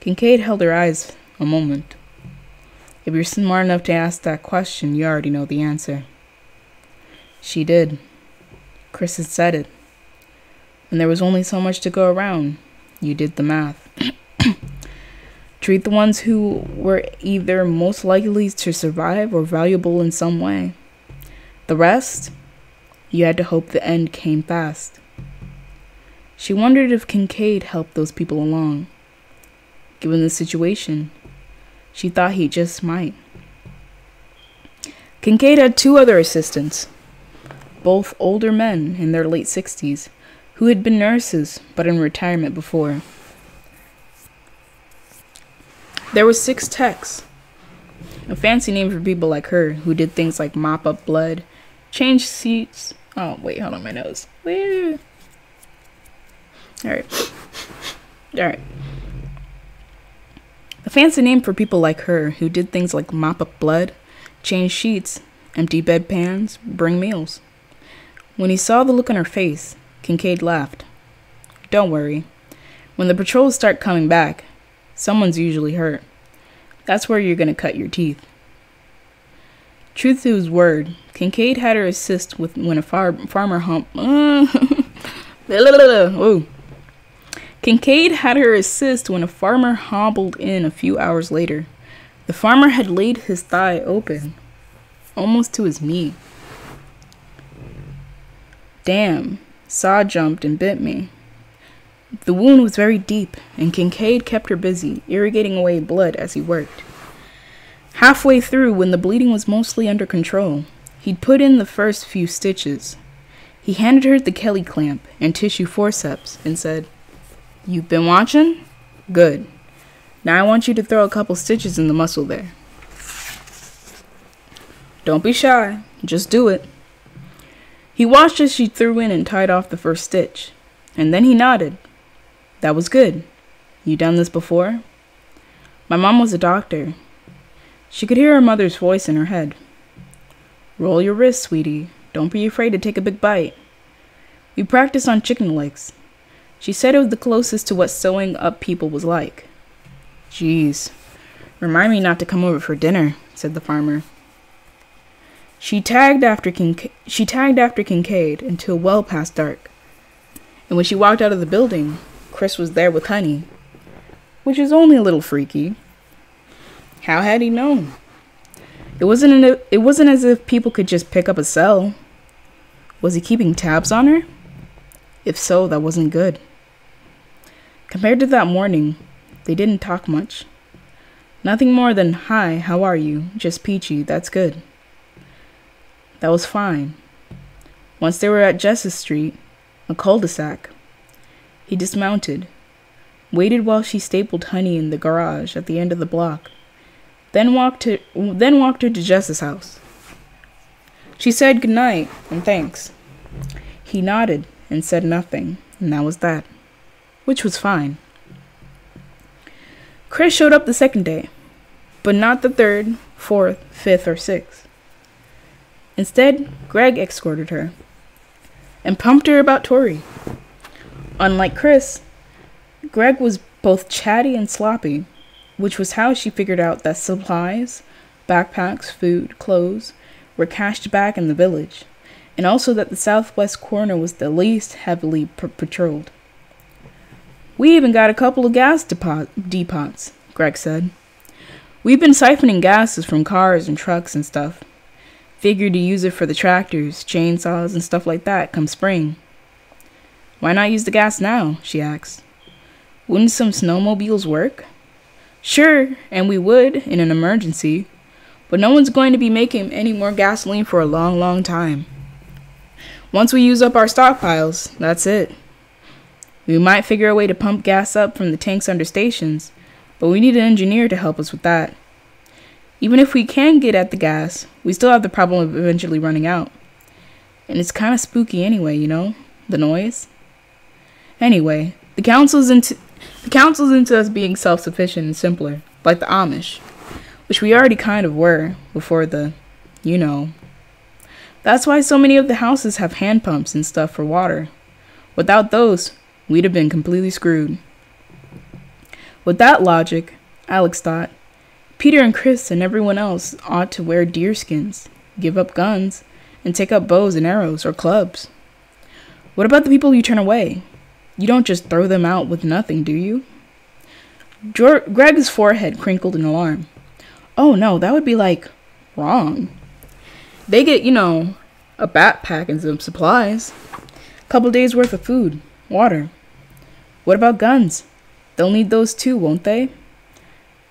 Kincaid held her eyes a moment. If you're smart enough to ask that question, you already know the answer. She did. Chris had said it. And there was only so much to go around. You did the math. Treat the ones who were either most likely to survive or valuable in some way. The rest, you had to hope the end came fast. She wondered if Kincaid helped those people along. Given the situation, she thought he just might. Kincaid had two other assistants both older men in their late 60s, who had been nurses but in retirement before. There were six techs, a fancy name for people like her who did things like mop up blood, change seats. Oh, wait, hold on, my nose. Alright. Alright. A fancy name for people like her who did things like mop up blood, change sheets, empty bedpans, bring meals. When he saw the look on her face, Kincaid laughed. Don't worry. When the patrols start coming back, someone's usually hurt. That's where you're gonna cut your teeth. Truth to his word, Kincaid had her assist with when a far, farmer hump. Ooh. Kincaid had her assist when a farmer hobbled in a few hours later. The farmer had laid his thigh open, almost to his knee. Damn, Saw jumped and bit me. The wound was very deep, and Kincaid kept her busy, irrigating away blood as he worked. Halfway through, when the bleeding was mostly under control, he'd put in the first few stitches. He handed her the Kelly clamp and tissue forceps and said, You've been watching? Good. Now I want you to throw a couple stitches in the muscle there. Don't be shy, just do it. He watched as she threw in and tied off the first stitch, and then he nodded. That was good. You done this before? My mom was a doctor. She could hear her mother's voice in her head. Roll your wrist, sweetie. Don't be afraid to take a big bite. We practiced on chicken legs. She said it was the closest to what sewing up people was like. Geez. Remind me not to come over for dinner, said the farmer. She tagged after Kinca- she tagged after Kincaid until well past dark. And when she walked out of the building, Chris was there with Honey, which is only a little freaky. How had he known? It wasn't an, it wasn't as if people could just pick up a cell. Was he keeping tabs on her? If so, that wasn't good. Compared to that morning, they didn't talk much. Nothing more than, Hi, how are you? Just peachy, that's good. That was fine. Once they were at Jess's Street, a cul de sac, he dismounted, waited while she stapled Honey in the garage at the end of the block, then walked, to, then walked her to Jess's house. She said good night and thanks. He nodded and said nothing, and that was that which was fine. Chris showed up the second day, but not the third, fourth, fifth, or sixth. Instead, Greg escorted her and pumped her about Tori. Unlike Chris, Greg was both chatty and sloppy, which was how she figured out that supplies, backpacks, food, clothes were cached back in the village, and also that the southwest corner was the least heavily patrolled. We even got a couple of gas depot- depots, Greg said. We've been siphoning gases from cars and trucks and stuff. Figured to use it for the tractors, chainsaws, and stuff like that come spring. Why not use the gas now? she asked. Wouldn't some snowmobiles work? Sure, and we would in an emergency, but no one's going to be making any more gasoline for a long, long time. Once we use up our stockpiles, that's it. We might figure a way to pump gas up from the tanks under stations, but we need an engineer to help us with that. Even if we can get at the gas, we still have the problem of eventually running out. And it's kind of spooky anyway, you know? The noise. Anyway, the council's into the council's into us being self-sufficient and simpler, like the Amish, which we already kind of were before the, you know. That's why so many of the houses have hand pumps and stuff for water. Without those, we'd have been completely screwed. With that logic, Alex thought, Peter and Chris and everyone else ought to wear deerskins, give up guns, and take up bows and arrows or clubs. What about the people you turn away? You don't just throw them out with nothing, do you? Greg's forehead crinkled in alarm. Oh no, that would be like wrong. They get, you know, a backpack and some supplies, a couple days worth of food, water. What about guns? They'll need those too, won't they?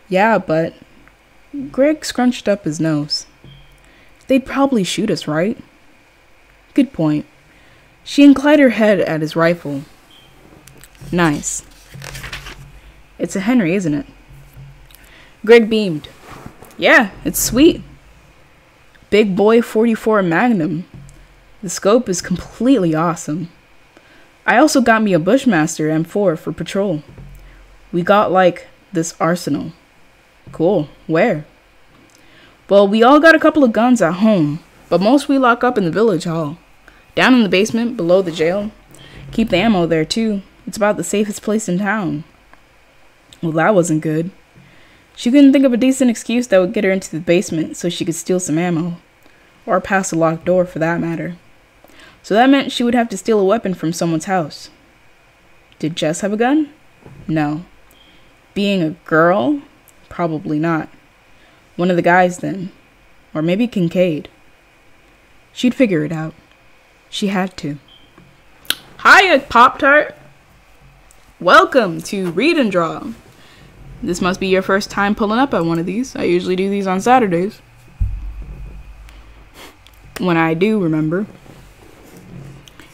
Yeah, but. Greg scrunched up his nose. They'd probably shoot us, right? Good point. She inclined her head at his rifle. Nice. It's a Henry, isn't it? Greg beamed. Yeah, it's sweet. Big Boy 44 Magnum. The scope is completely awesome. I also got me a Bushmaster M4 for patrol. We got like this arsenal. Cool. Where? Well, we all got a couple of guns at home, but most we lock up in the village hall. Down in the basement, below the jail. Keep the ammo there too, It's about the safest place in town. Well, that wasn't good. She couldn't think of a decent excuse that would get her into the basement so she could steal some ammo. Or pass a locked door, for that matter. So that meant she would have to steal a weapon from someone's house. Did Jess have a gun? No. Being a girl? Probably not. One of the guys, then. Or maybe Kincaid. She'd figure it out. She had to. Hiya, uh, Pop Tart! Welcome to Read and Draw. This must be your first time pulling up at one of these. I usually do these on Saturdays. When I do, remember.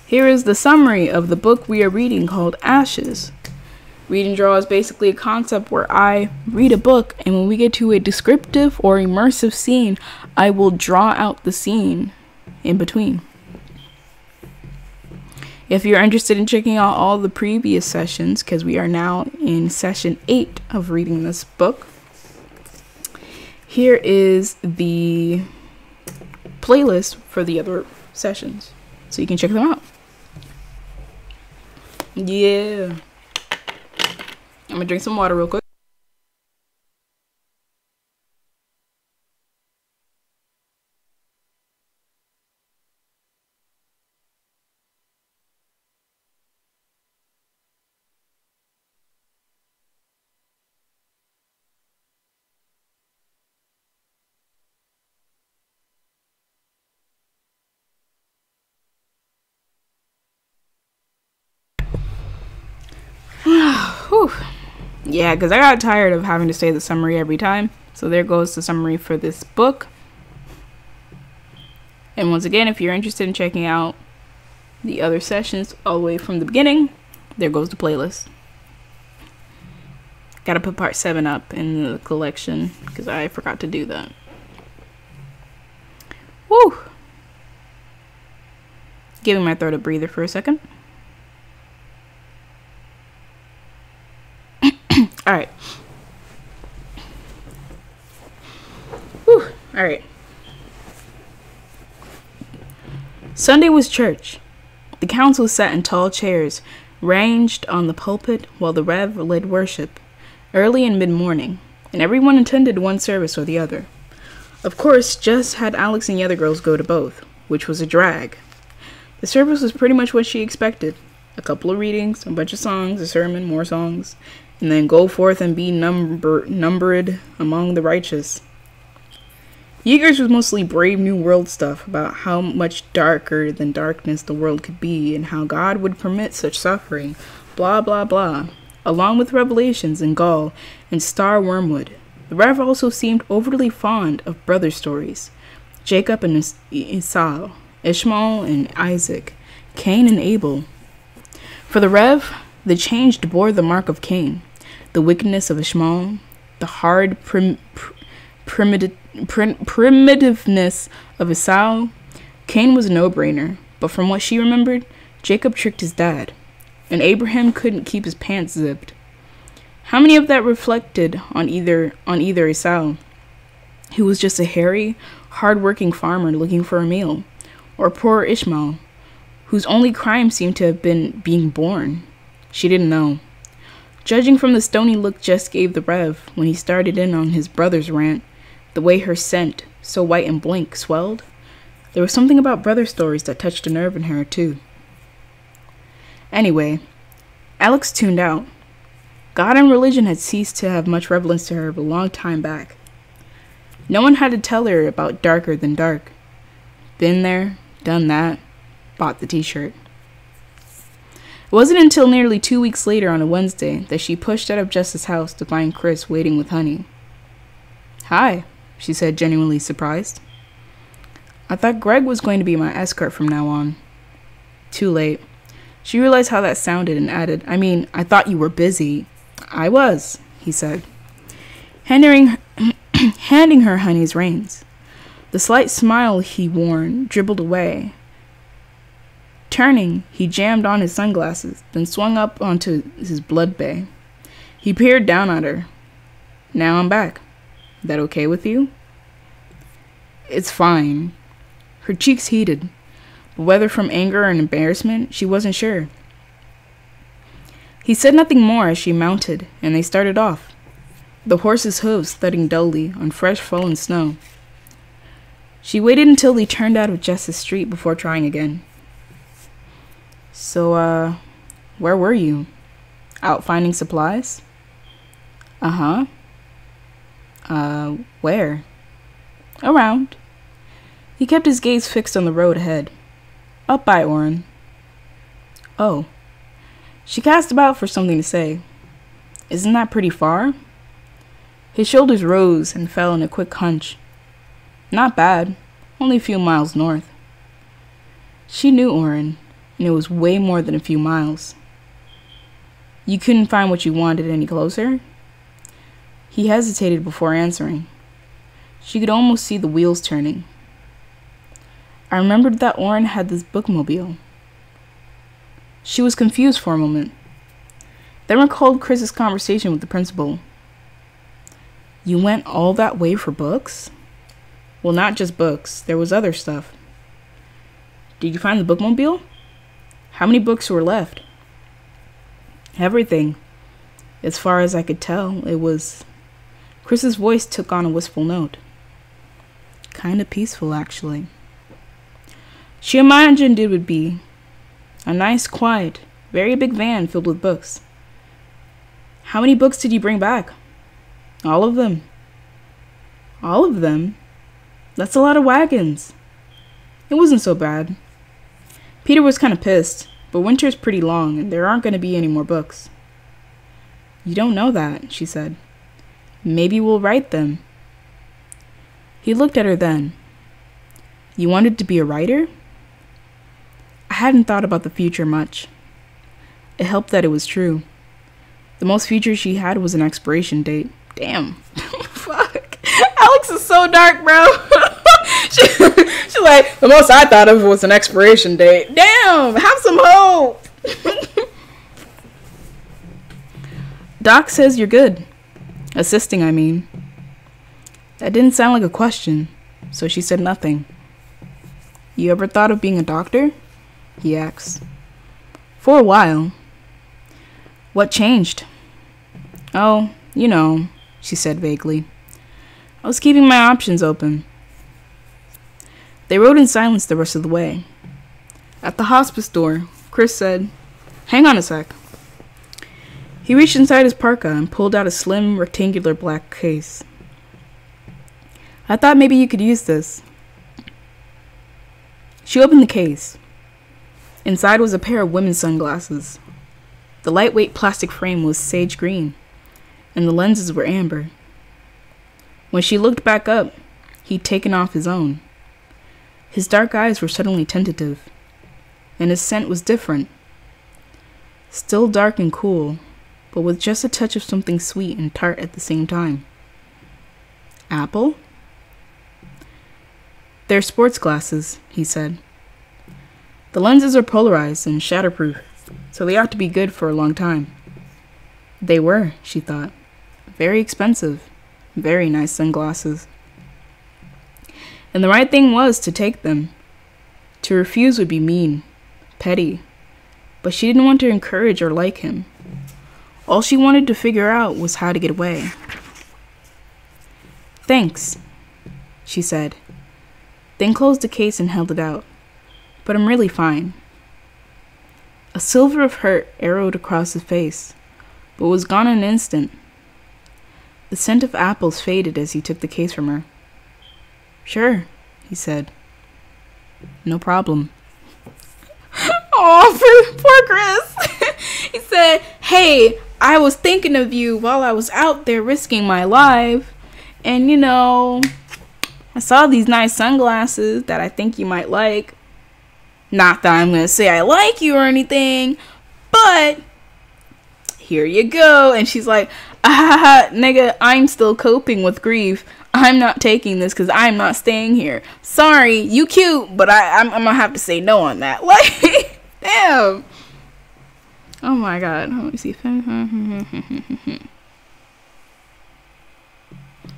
Here is the summary of the book we are reading called Ashes. Read and draw is basically a concept where I read a book, and when we get to a descriptive or immersive scene, I will draw out the scene in between. If you're interested in checking out all the previous sessions, because we are now in session 8 of reading this book, here is the playlist for the other sessions. So you can check them out. Yeah. I'm gonna drink some water real quick. Whew. Yeah, because I got tired of having to say the summary every time. So there goes the summary for this book. And once again, if you're interested in checking out the other sessions all the way from the beginning, there goes the playlist. Gotta put part 7 up in the collection because I forgot to do that. Woo! Giving my throat a breather for a second. All right. Whew. All right. Sunday was church. The council sat in tall chairs, ranged on the pulpit, while the Rev led worship, early and mid morning, and everyone attended one service or the other. Of course, Jess had Alex and the other girls go to both, which was a drag. The service was pretty much what she expected a couple of readings, a bunch of songs, a sermon, more songs, and then go forth and be number numbered among the righteous. Yeager's was mostly brave new world stuff about how much darker than darkness the world could be and how God would permit such suffering, blah blah blah, along with revelations in gall and Star Wormwood. The Rev also seemed overly fond of brother stories. Jacob and Esau, Ishmael and Isaac, Cain and Abel. For the Rev, the changed bore the mark of Cain the wickedness of Ishmael, the hard prim, pr- primitive, prim, primitiveness of Esau. Cain was a no brainer, but from what she remembered, Jacob tricked his dad, and Abraham couldn't keep his pants zipped. How many of that reflected on either on either Esau, who was just a hairy, hard-working farmer looking for a meal, or poor Ishmael, whose only crime seemed to have been being born? She didn't know. Judging from the stony look Jess gave the Rev when he started in on his brother's rant, the way her scent, so white and blank, swelled, there was something about brother stories that touched a nerve in her, too. Anyway, Alex tuned out. God and religion had ceased to have much relevance to her a long time back. No one had to tell her about darker than dark. Been there, done that, bought the t shirt. It wasn't until nearly two weeks later on a Wednesday that she pushed out of Jess's house to find Chris waiting with Honey. Hi, she said, genuinely surprised. I thought Greg was going to be my escort from now on. Too late. She realized how that sounded and added, I mean, I thought you were busy. I was, he said, handing, handing her Honey's reins. The slight smile he worn dribbled away Turning, he jammed on his sunglasses, then swung up onto his blood bay. He peered down at her. Now I'm back. That okay with you? It's fine. Her cheeks heated, but whether from anger or embarrassment, she wasn't sure. He said nothing more as she mounted, and they started off, the horse's hooves thudding dully on fresh fallen snow. She waited until they turned out of Jess's street before trying again. So, uh, where were you? Out finding supplies? Uh huh. Uh, where? Around. He kept his gaze fixed on the road ahead. Up by Oren. Oh. She cast about for something to say. Isn't that pretty far? His shoulders rose and fell in a quick hunch. Not bad. Only a few miles north. She knew Oren, and it was way more than a few miles. You couldn't find what you wanted any closer? He hesitated before answering. She could almost see the wheels turning. I remembered that Oren had this bookmobile. She was confused for a moment, then recalled Chris's conversation with the principal. You went all that way for books? Well, not just books, there was other stuff. Did you find the bookmobile? How many books were left? Everything. As far as I could tell, it was. Chris's voice took on a wistful note. Kinda peaceful, actually. She imagined it would be a nice, quiet, very big van filled with books. How many books did you bring back? All of them. All of them? That's a lot of wagons. It wasn't so bad. Peter was kind of pissed, but winter's pretty long and there aren't going to be any more books. You don't know that, she said. Maybe we'll write them. He looked at her then. You wanted to be a writer? I hadn't thought about the future much. It helped that it was true. The most future she had was an expiration date. Damn. Fuck. Alex is so dark, bro. she, she's like, the most I thought of was an expiration date. Damn, have some hope. Doc says you're good. Assisting, I mean. That didn't sound like a question, so she said nothing. You ever thought of being a doctor? He asked. For a while. What changed? Oh, you know, she said vaguely. I was keeping my options open. They rode in silence the rest of the way. At the hospice door, Chris said, Hang on a sec. He reached inside his parka and pulled out a slim, rectangular black case. I thought maybe you could use this. She opened the case. Inside was a pair of women's sunglasses. The lightweight plastic frame was sage green, and the lenses were amber. When she looked back up, he'd taken off his own. His dark eyes were suddenly tentative, and his scent was different. Still dark and cool, but with just a touch of something sweet and tart at the same time. Apple? They're sports glasses, he said. The lenses are polarized and shatterproof, so they ought to be good for a long time. They were, she thought. Very expensive. Very nice sunglasses. And the right thing was to take them. To refuse would be mean, petty, but she didn't want to encourage or like him. All she wanted to figure out was how to get away. Thanks, she said, then closed the case and held it out but I'm really fine. A silver of hurt arrowed across his face, but was gone in an instant. The scent of apples faded as he took the case from her. Sure, he said. No problem. oh, poor Chris. he said, Hey, I was thinking of you while I was out there risking my life. And you know, I saw these nice sunglasses that I think you might like. Not that I'm gonna say I like you or anything, but here you go. And she's like, ah, nigga, I'm still coping with grief. I'm not taking this because I'm not staying here. Sorry, you cute, but I, I'm, I'm gonna have to say no on that. Like, damn. Oh my god. Let me see.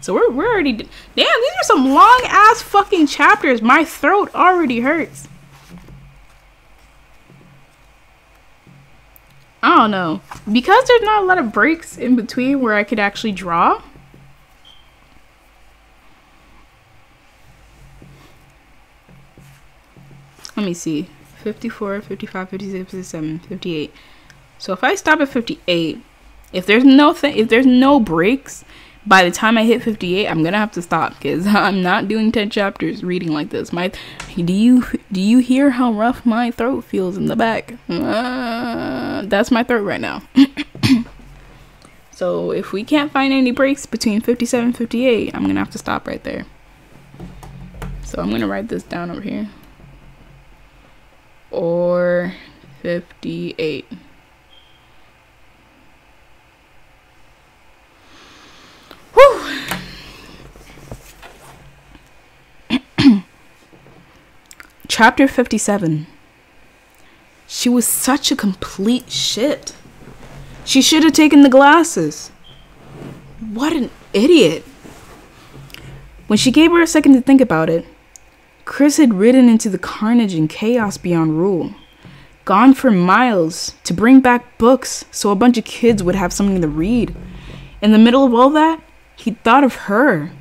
so we're, we're already. Damn, these are some long ass fucking chapters. My throat already hurts. I don't know. Because there's not a lot of breaks in between where I could actually draw. Let me see. 54, 55, 56, 57, 58. So if I stop at 58, if there's no if there's no breaks, by the time I hit 58, I'm gonna have to stop because I'm not doing 10 chapters reading like this. My, do you do you hear how rough my throat feels in the back? Uh, that's my throat right now. so if we can't find any breaks between 57 and 58, I'm gonna have to stop right there. So I'm gonna write this down over here. Or 58. Chapter 57. She was such a complete shit. She should have taken the glasses. What an idiot. When she gave her a second to think about it, Chris had ridden into the carnage and chaos beyond rule, gone for miles to bring back books so a bunch of kids would have something to read. In the middle of all that, he thought of her.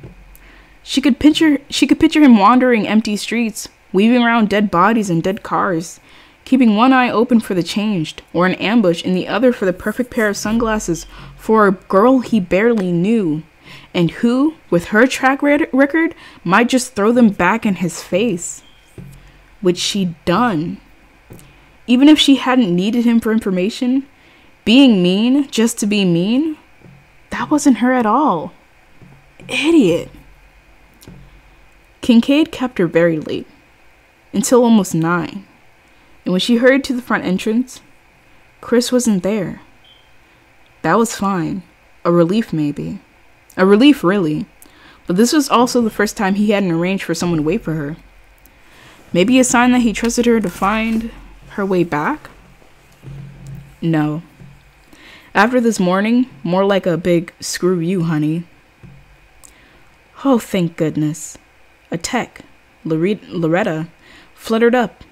She could picture she could picture him wandering empty streets, weaving around dead bodies and dead cars, keeping one eye open for the changed, or an ambush and the other for the perfect pair of sunglasses for a girl he barely knew, and who, with her track record, might just throw them back in his face. Which she'd done. Even if she hadn't needed him for information, being mean just to be mean, that wasn't her at all idiot. Kincaid kept her very late, until almost nine, and when she hurried to the front entrance, Chris wasn't there. That was fine. A relief, maybe. A relief, really. But this was also the first time he hadn't arranged for someone to wait for her. Maybe a sign that he trusted her to find her way back? No. After this morning, more like a big screw you, honey, Oh, thank goodness. A tech, Loretta, fluttered up.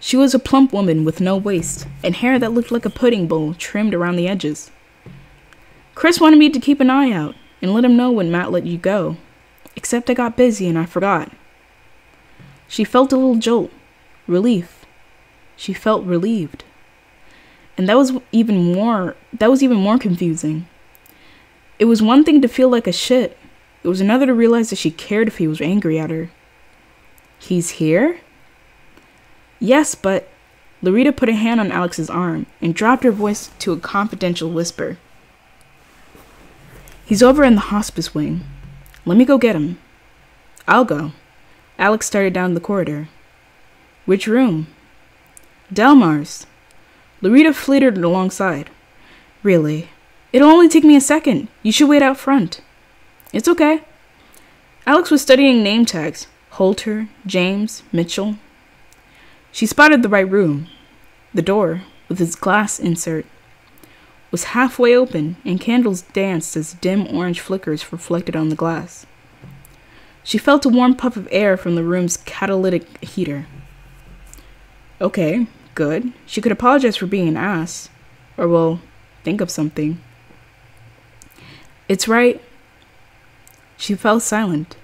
She was a plump woman with no waist and hair that looked like a pudding bowl trimmed around the edges. Chris wanted me to keep an eye out and let him know when Matt let you go, except I got busy and I forgot. She felt a little jolt, relief. She felt relieved. And that was even more that was even more confusing. It was one thing to feel like a shit it was another to realize that she cared if he was angry at her. He's here? Yes, but. Loretta put a hand on Alex's arm and dropped her voice to a confidential whisper. He's over in the hospice wing. Let me go get him. I'll go. Alex started down the corridor. Which room? Delmar's. Loretta flittered alongside. Really? It'll only take me a second. You should wait out front. It's okay. Alex was studying name tags Holter, James, Mitchell. She spotted the right room. The door, with its glass insert, was halfway open, and candles danced as dim orange flickers reflected on the glass. She felt a warm puff of air from the room's catalytic heater. Okay, good. She could apologize for being an ass. Or, well, think of something. It's right. She fell silent.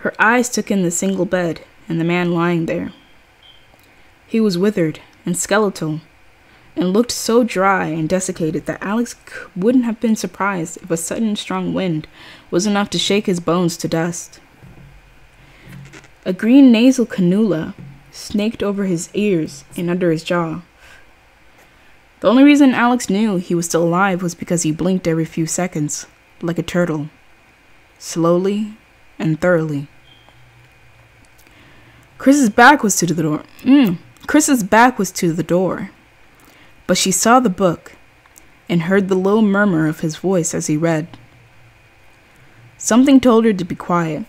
Her eyes took in the single bed and the man lying there. He was withered and skeletal and looked so dry and desiccated that Alex wouldn't have been surprised if a sudden strong wind was enough to shake his bones to dust. A green nasal cannula snaked over his ears and under his jaw. The only reason Alex knew he was still alive was because he blinked every few seconds, like a turtle slowly and thoroughly. Chris's back was to the door. Mm. Chris's back was to the door, but she saw the book and heard the low murmur of his voice as he read. Something told her to be quiet,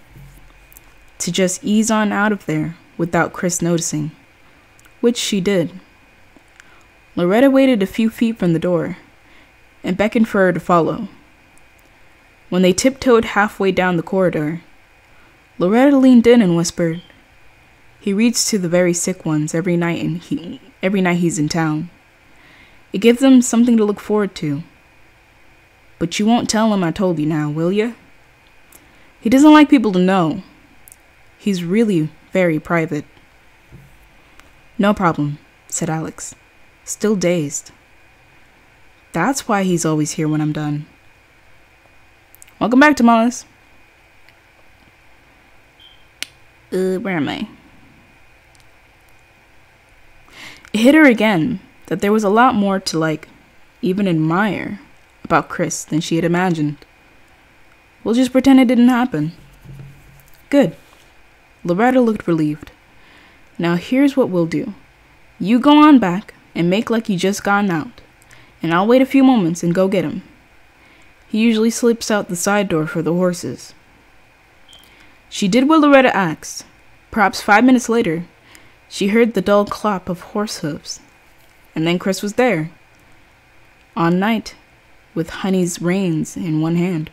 to just ease on out of there without Chris noticing, which she did. Loretta waited a few feet from the door and beckoned for her to follow. When they tiptoed halfway down the corridor, Loretta leaned in and whispered, He reads to the very sick ones every night and he every night he's in town. It gives them something to look forward to. But you won't tell him I told you now, will you? He doesn't like people to know. He's really very private. No problem, said Alex, still dazed. That's why he's always here when I'm done. Welcome back, Tamales. Uh, where am I? It hit her again that there was a lot more to like, even admire, about Chris than she had imagined. We'll just pretend it didn't happen. Good. Loretta looked relieved. Now here's what we'll do. You go on back and make like you just gotten out, and I'll wait a few moments and go get him. He usually slips out the side door for the horses. She did what Loretta asked. Perhaps five minutes later, she heard the dull clop of horse hoofs. And then Chris was there, on night, with Honey's reins in one hand.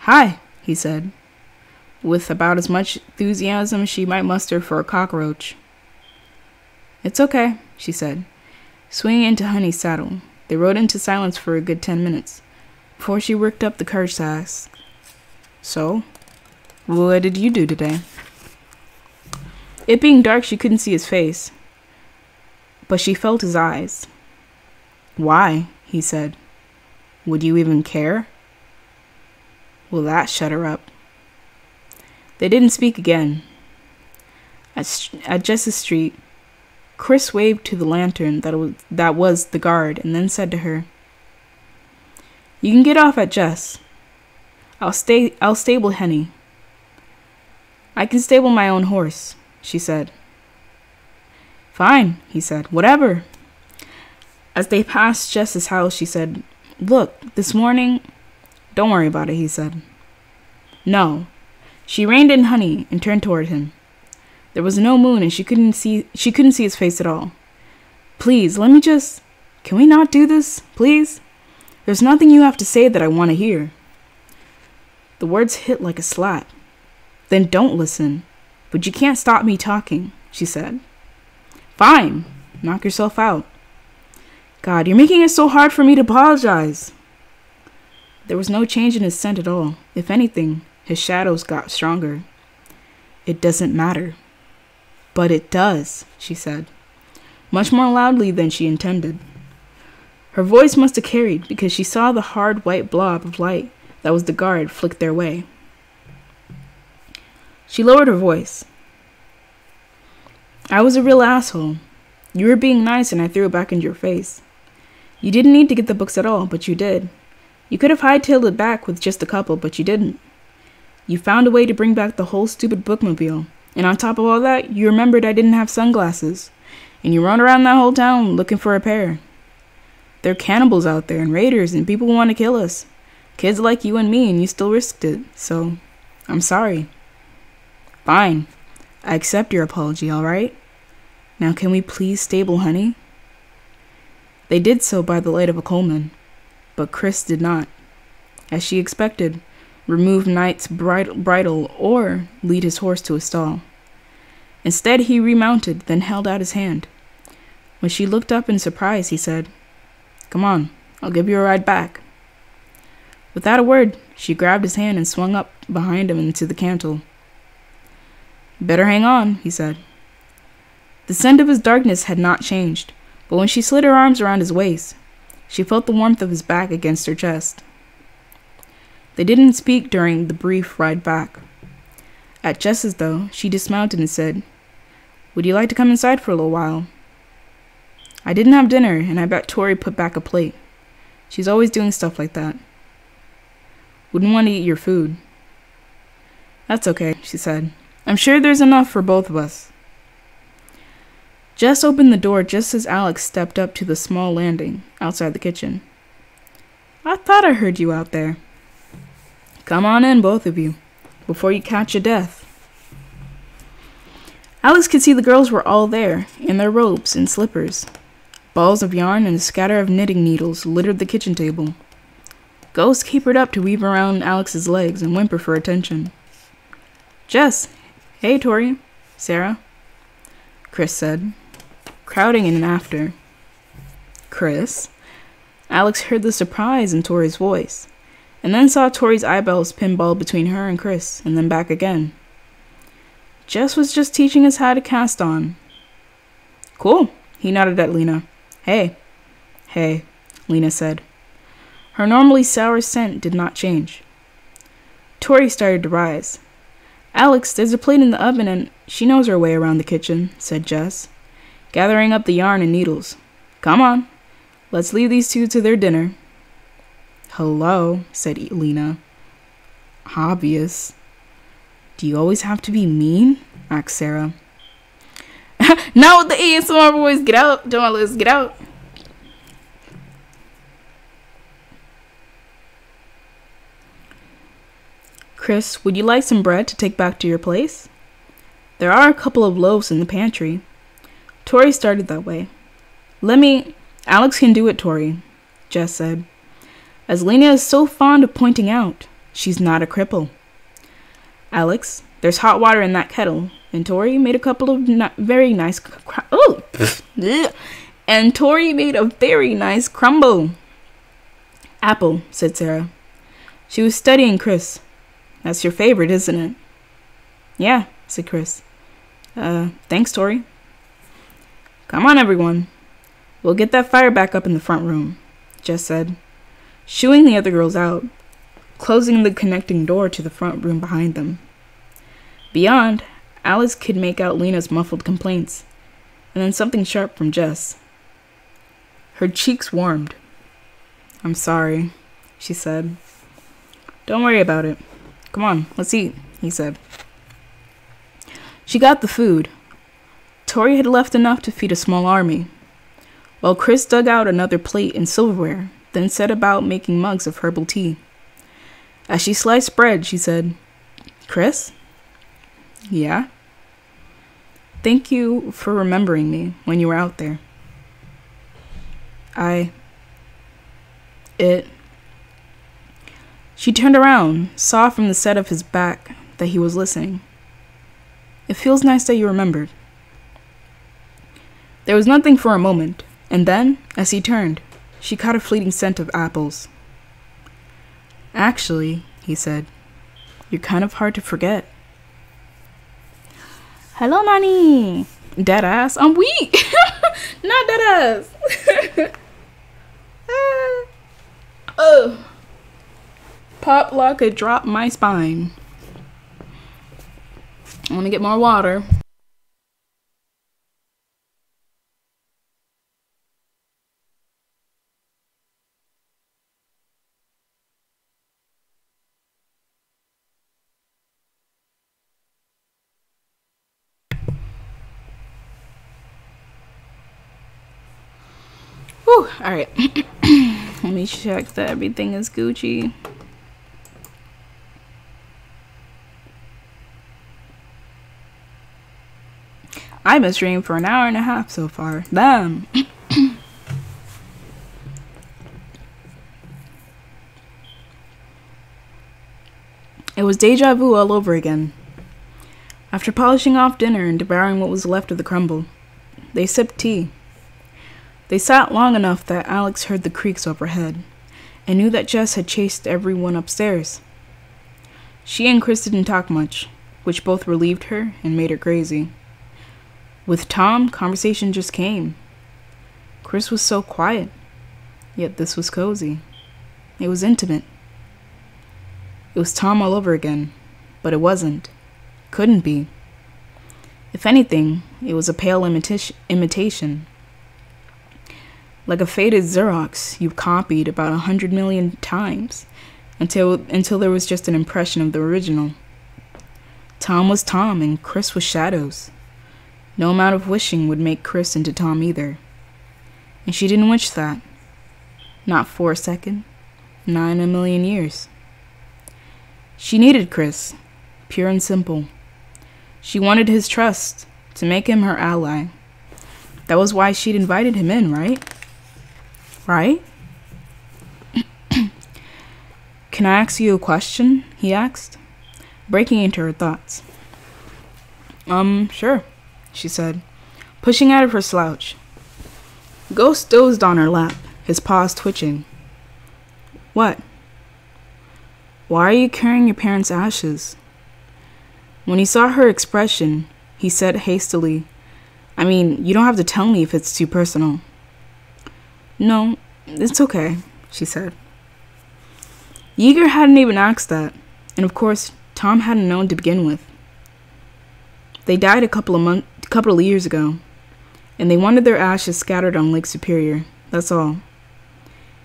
Hi, he said, with about as much enthusiasm as she might muster for a cockroach. It's okay, she said, swinging into Honey's saddle. They rode into silence for a good ten minutes, before she worked up the courage to ask, So, what did you do today? It being dark, she couldn't see his face, but she felt his eyes. Why? he said. Would you even care? Well, that shut her up. They didn't speak again. At, at Jess's street, Chris waved to the lantern that was, that was the guard and then said to her, You can get off at Jess. I'll stay I'll stable Honey. I can stable my own horse she said. Fine, he said. Whatever. As they passed Jess's house, she said, Look, this morning. Don't worry about it, he said. No. She reined in honey and turned toward him. There was no moon and she couldn't see she couldn't see his face at all. Please, let me just Can we not do this, please? There's nothing you have to say that I want to hear. The words hit like a slap. Then don't listen. But you can't stop me talking, she said. Fine, knock yourself out. God, you're making it so hard for me to apologize. There was no change in his scent at all. If anything, his shadows got stronger. It doesn't matter. But it does, she said, much more loudly than she intended. Her voice must have carried because she saw the hard white blob of light that was the guard flick their way. She lowered her voice. I was a real asshole. You were being nice and I threw it back in your face. You didn't need to get the books at all, but you did. You could have hightailed it back with just a couple, but you didn't. You found a way to bring back the whole stupid bookmobile. And on top of all that, you remembered I didn't have sunglasses. And you run around that whole town looking for a pair. There are cannibals out there and raiders and people who want to kill us. Kids like you and me, and you still risked it. So, I'm sorry. Fine. I accept your apology, alright? Now can we please stable honey? They did so by the light of a Coleman, but Chris did not. As she expected, remove Night's bridle or lead his horse to a stall. Instead, he remounted, then held out his hand. When she looked up in surprise, he said, Come on, I'll give you a ride back. Without a word, she grabbed his hand and swung up behind him into the cantle. Better hang on, he said. The scent of his darkness had not changed, but when she slid her arms around his waist, she felt the warmth of his back against her chest. They didn't speak during the brief ride back. At Jess's, though, she dismounted and said, Would you like to come inside for a little while? I didn't have dinner, and I bet Tori put back a plate. She's always doing stuff like that. Wouldn't want to eat your food. That's okay, she said. I'm sure there's enough for both of us. Jess opened the door just as Alex stepped up to the small landing outside the kitchen. I thought I heard you out there. Come on in, both of you, before you catch a death. Alex could see the girls were all there, in their robes and slippers. Balls of yarn and a scatter of knitting needles littered the kitchen table. Ghost capered up to weave around Alex's legs and whimper for attention. Jess, Hey, Tori. Sarah. Chris said, crowding in after. Chris. Alex heard the surprise in Tori's voice, and then saw Tori's eyeballs pinball between her and Chris, and then back again. Jess was just teaching us how to cast on. Cool, he nodded at Lena. Hey. Hey, Lena said. Her normally sour scent did not change. Tori started to rise. Alex, there's a plate in the oven and she knows her way around the kitchen, said Jess, gathering up the yarn and needles. Come on, let's leave these two to their dinner. Hello, said Lena. Obvious. Do you always have to be mean? asked Sarah. Not with the ASMR boys. Get out. Don't let us get out. Chris, would you like some bread to take back to your place? There are a couple of loaves in the pantry. Tori started that way. Let me. Alex can do it, Tori, Jess said. As Lena is so fond of pointing out, she's not a cripple. Alex, there's hot water in that kettle, and Tori made a couple of very nice. oh, and Tori made a very nice crumble. Apple, said Sarah. She was studying Chris. That's your favorite, isn't it? Yeah, said Chris. Uh, thanks, Tori. Come on, everyone. We'll get that fire back up in the front room, Jess said, shooing the other girls out, closing the connecting door to the front room behind them. Beyond, Alex could make out Lena's muffled complaints, and then something sharp from Jess. Her cheeks warmed. I'm sorry, she said. Don't worry about it. Come on, let's eat, he said. She got the food. Tori had left enough to feed a small army, while Chris dug out another plate and silverware, then set about making mugs of herbal tea. As she sliced bread, she said, Chris? Yeah? Thank you for remembering me when you were out there. I. It she turned around, saw from the set of his back that he was listening. It feels nice that you remembered. There was nothing for a moment, and then, as he turned, she caught a fleeting scent of apples. Actually, he said, you're kind of hard to forget. Hello, Manny. Dead ass. I'm weak. Not dead ass. Ah. oh. Pop like a drop my spine. I want to get more water. Whew, all right. Let me check that everything is Gucci. I've been streaming for an hour and a half so far. Damn. it was deja vu all over again. After polishing off dinner and devouring what was left of the crumble, they sipped tea. They sat long enough that Alex heard the creaks overhead and knew that Jess had chased everyone upstairs. She and Chris didn't talk much, which both relieved her and made her crazy. With Tom, conversation just came. Chris was so quiet, yet this was cozy. It was intimate. It was Tom all over again, but it wasn't. Couldn't be. If anything, it was a pale imita- imitation. Like a faded Xerox you copied about a hundred million times until, until there was just an impression of the original. Tom was Tom and Chris was Shadows. No amount of wishing would make Chris into Tom either. And she didn't wish that. Not for a second. Not in a million years. She needed Chris, pure and simple. She wanted his trust to make him her ally. That was why she'd invited him in, right? Right? Can I ask you a question? he asked, breaking into her thoughts. Um, sure she said, pushing out of her slouch. Ghost dozed on her lap, his paws twitching. What? Why are you carrying your parents' ashes? When he saw her expression, he said hastily, I mean, you don't have to tell me if it's too personal. No, it's okay, she said. Yeager hadn't even asked that, and of course, Tom hadn't known to begin with. They died a couple of months, couple of years ago, and they wanted their ashes scattered on Lake Superior. That's all.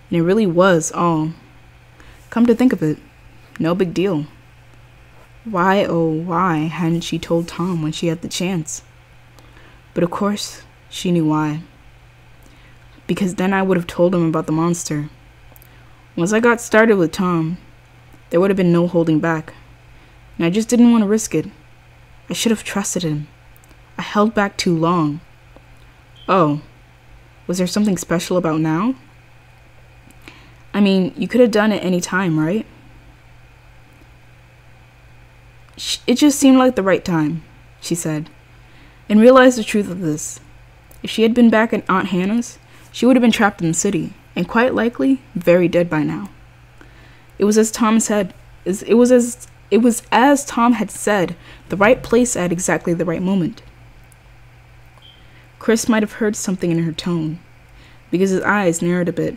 And it really was all. Come to think of it, no big deal. Why, oh, why hadn't she told Tom when she had the chance? But of course, she knew why. Because then I would have told him about the monster. Once I got started with Tom, there would have been no holding back. And I just didn't want to risk it. I should have trusted him. I held back too long. Oh, was there something special about now? I mean, you could have done it any time, right? It just seemed like the right time, she said and realized the truth of this. If she had been back at Aunt Hannah's, she would have been trapped in the city, and quite likely very dead by now. It was as Tom said, it was as it was as Tom had said, the right place at exactly the right moment. Chris might have heard something in her tone, because his eyes narrowed a bit,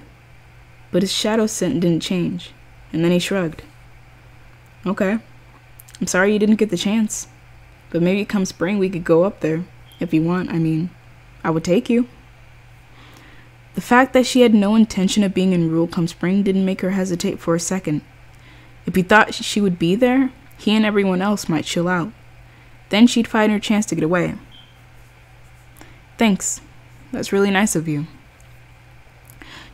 but his shadow scent didn't change, and then he shrugged. Okay. I'm sorry you didn't get the chance. But maybe come spring we could go up there. If you want, I mean, I would take you. The fact that she had no intention of being in Rule come spring didn't make her hesitate for a second. If he thought she would be there, he and everyone else might chill out. Then she'd find her chance to get away. Thanks. That's really nice of you.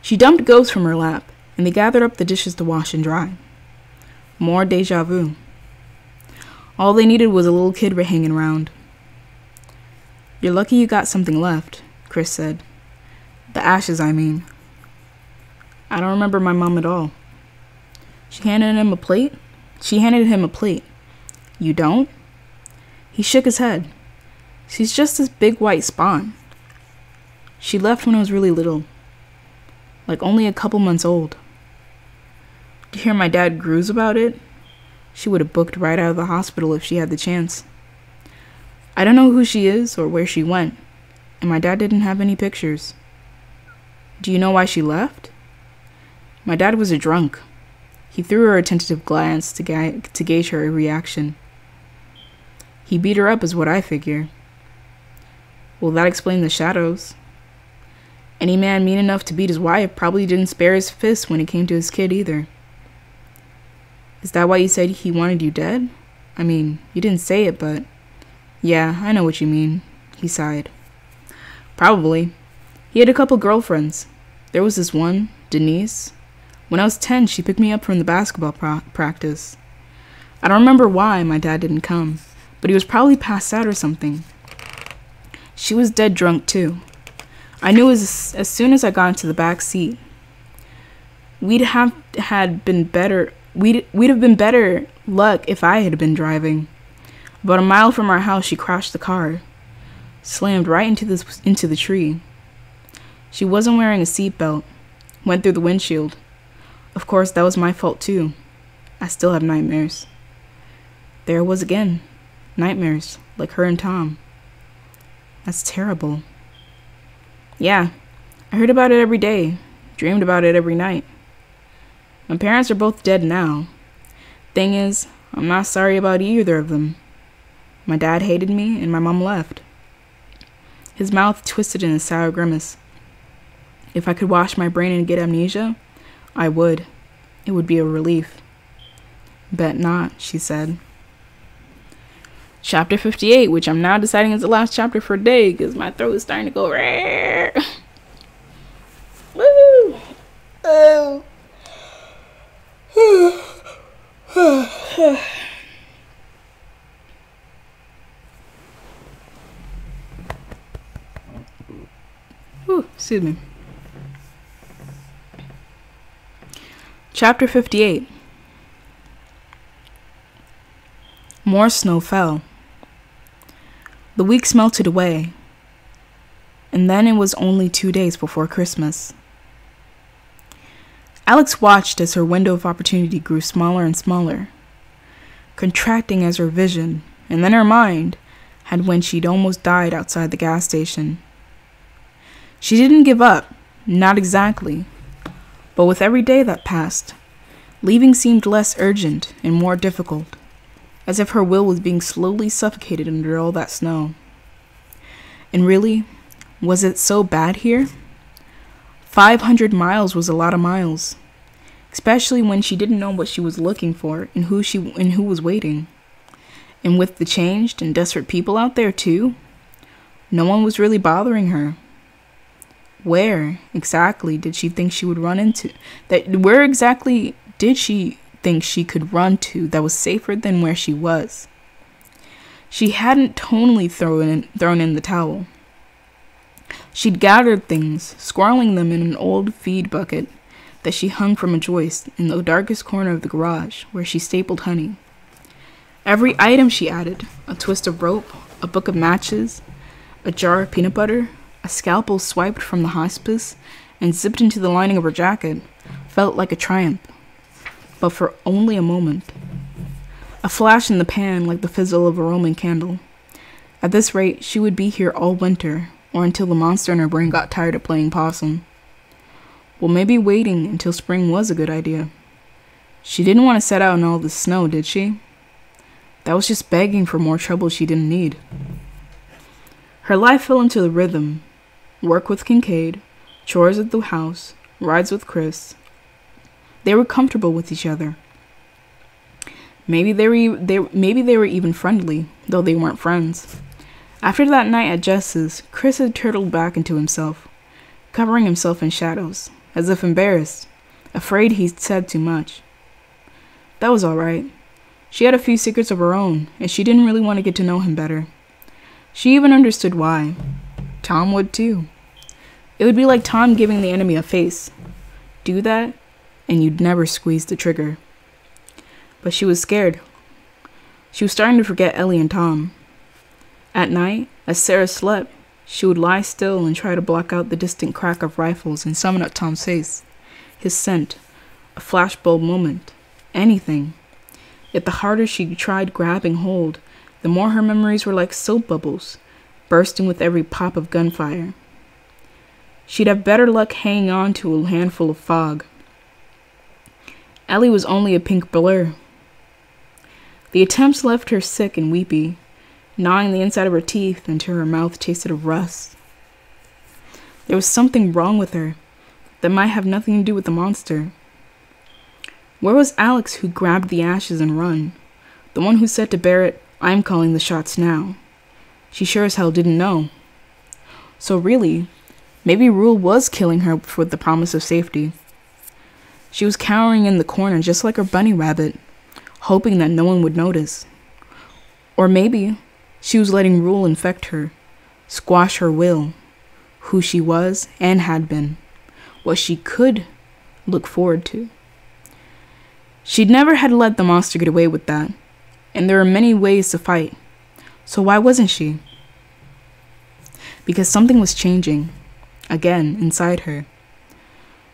She dumped Ghost from her lap, and they gathered up the dishes to wash and dry. More deja vu. All they needed was a little kid hanging around. You're lucky you got something left, Chris said. The ashes, I mean. I don't remember my mom at all. She handed him a plate? She handed him a plate. You don't? He shook his head. She's just this big white spawn. She left when I was really little. Like only a couple months old. Do you hear my dad grooves about it? She would have booked right out of the hospital if she had the chance. I don't know who she is or where she went, and my dad didn't have any pictures. Do you know why she left? My dad was a drunk. He threw her a tentative glance to, ga- to gauge her reaction. He beat her up, is what I figure. Well, that explains the shadows. Any man mean enough to beat his wife probably didn't spare his fist when it came to his kid either. Is that why you said he wanted you dead? I mean, you didn't say it, but. Yeah, I know what you mean. He sighed. Probably. He had a couple girlfriends. There was this one, Denise. When I was 10, she picked me up from the basketball pra- practice. I don't remember why my dad didn't come, but he was probably passed out or something. She was dead drunk, too. I knew as, as soon as I got into the back seat. We'd have had been better We'd, we'd have been better luck if I had been driving. About a mile from our house, she crashed the car, slammed right into, this, into the tree. She wasn't wearing a seatbelt, went through the windshield. Of course, that was my fault too. I still have nightmares. There was again. Nightmares, like her and Tom. That's terrible. Yeah, I heard about it every day, dreamed about it every night. My parents are both dead now. Thing is, I'm not sorry about either of them. My dad hated me, and my mom left. His mouth twisted in a sour grimace. If I could wash my brain and get amnesia, I would. It would be a relief. Bet not, she said. Chapter 58, which I'm now deciding is the last chapter for a day because my throat is starting to go rare. Woo! Oh. Ooh, excuse me. Chapter 58 More snow fell. The weeks melted away, And then it was only two days before Christmas. Alex watched as her window of opportunity grew smaller and smaller, contracting as her vision, and then her mind, had when she'd almost died outside the gas station. She didn't give up, not exactly, but with every day that passed, leaving seemed less urgent and more difficult, as if her will was being slowly suffocated under all that snow. And really, was it so bad here? 500 miles was a lot of miles, especially when she didn't know what she was looking for and who she and who was waiting. And with the changed and desperate people out there too, no one was really bothering her. Where exactly did she think she would run into? That where exactly did she think she could run to that was safer than where she was? She hadn't tonally thrown in, thrown in the towel. She'd gathered things, squirreling them in an old feed bucket that she hung from a joist in the darkest corner of the garage where she stapled honey. Every item she added a twist of rope, a book of matches, a jar of peanut butter, a scalpel swiped from the hospice and zipped into the lining of her jacket felt like a triumph, but for only a moment. A flash in the pan like the fizzle of a Roman candle. At this rate, she would be here all winter, or until the monster in her brain got tired of playing possum. Well, maybe waiting until spring was a good idea. She didn't want to set out in all the snow, did she? That was just begging for more trouble she didn't need. Her life fell into the rhythm work with Kincaid, chores at the house, rides with Chris. They were comfortable with each other. Maybe they were they maybe they were even friendly, though they weren't friends. After that night at Jess's, Chris had turtled back into himself, covering himself in shadows, as if embarrassed, afraid he'd said too much. That was all right. She had a few secrets of her own, and she didn't really want to get to know him better. She even understood why. Tom would too. It would be like Tom giving the enemy a face. Do that, and you'd never squeeze the trigger. But she was scared. She was starting to forget Ellie and Tom. At night, as Sarah slept, she would lie still and try to block out the distant crack of rifles and summon up Tom's face, his scent, a flashbulb moment, anything. Yet the harder she tried grabbing hold, the more her memories were like soap bubbles, bursting with every pop of gunfire. She'd have better luck hanging on to a handful of fog. Ellie was only a pink blur. The attempts left her sick and weepy, gnawing the inside of her teeth until her mouth tasted of rust. There was something wrong with her that might have nothing to do with the monster. Where was Alex who grabbed the ashes and run? The one who said to Barrett, I'm calling the shots now. She sure as hell didn't know. So really, maybe Rule was killing her with the promise of safety. She was cowering in the corner just like her bunny rabbit, hoping that no one would notice. Or maybe she was letting Rule infect her, squash her will, who she was and had been, what she could look forward to. She'd never had let the monster get away with that, and there were many ways to fight. So why wasn't she? Because something was changing, again, inside her.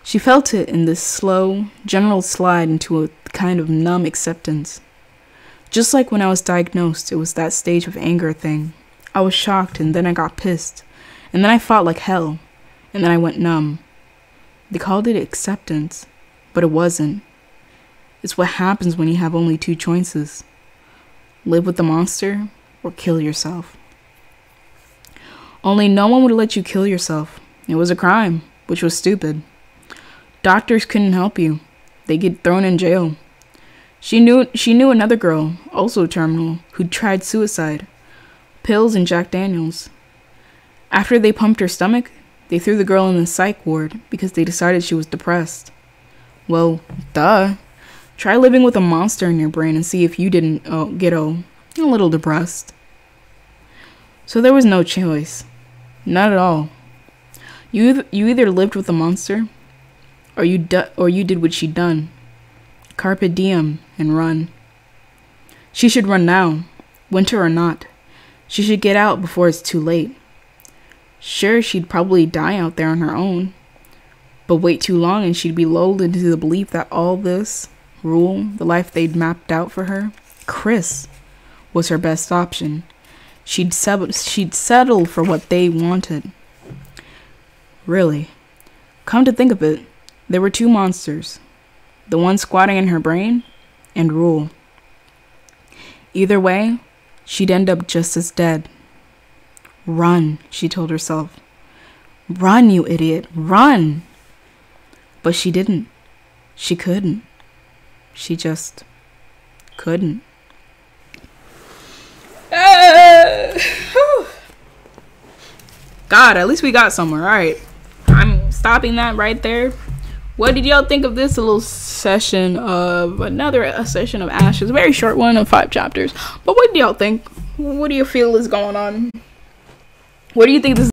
She felt it in this slow, general slide into a kind of numb acceptance. Just like when I was diagnosed, it was that stage of anger thing. I was shocked and then I got pissed. And then I fought like hell. And then I went numb. They called it acceptance, but it wasn't. It's what happens when you have only two choices live with the monster or kill yourself. Only no one would let you kill yourself. It was a crime, which was stupid. Doctors couldn't help you. They get thrown in jail. She knew she knew another girl, also terminal, who'd tried suicide. Pills and Jack Daniels. After they pumped her stomach, they threw the girl in the psych ward because they decided she was depressed. Well, duh. Try living with a monster in your brain and see if you didn't uh, get a, a little depressed. So there was no choice. Not at all. You, you either lived with the monster or you, or you did what she'd done Carpe diem and run. She should run now, winter or not. She should get out before it's too late. Sure, she'd probably die out there on her own, but wait too long and she'd be lulled into the belief that all this rule, the life they'd mapped out for her, Chris, was her best option. She'd, sub- she'd settle for what they wanted. Really, come to think of it, there were two monsters the one squatting in her brain and Rule. Either way, she'd end up just as dead. Run, she told herself. Run, you idiot, run! But she didn't. She couldn't. She just couldn't. Uh, God, at least we got somewhere. All right. I'm stopping that right there. What did y'all think of this little session of another session of Ashes? A very short one of five chapters. But what do y'all think? What do you feel is going on? What do you think this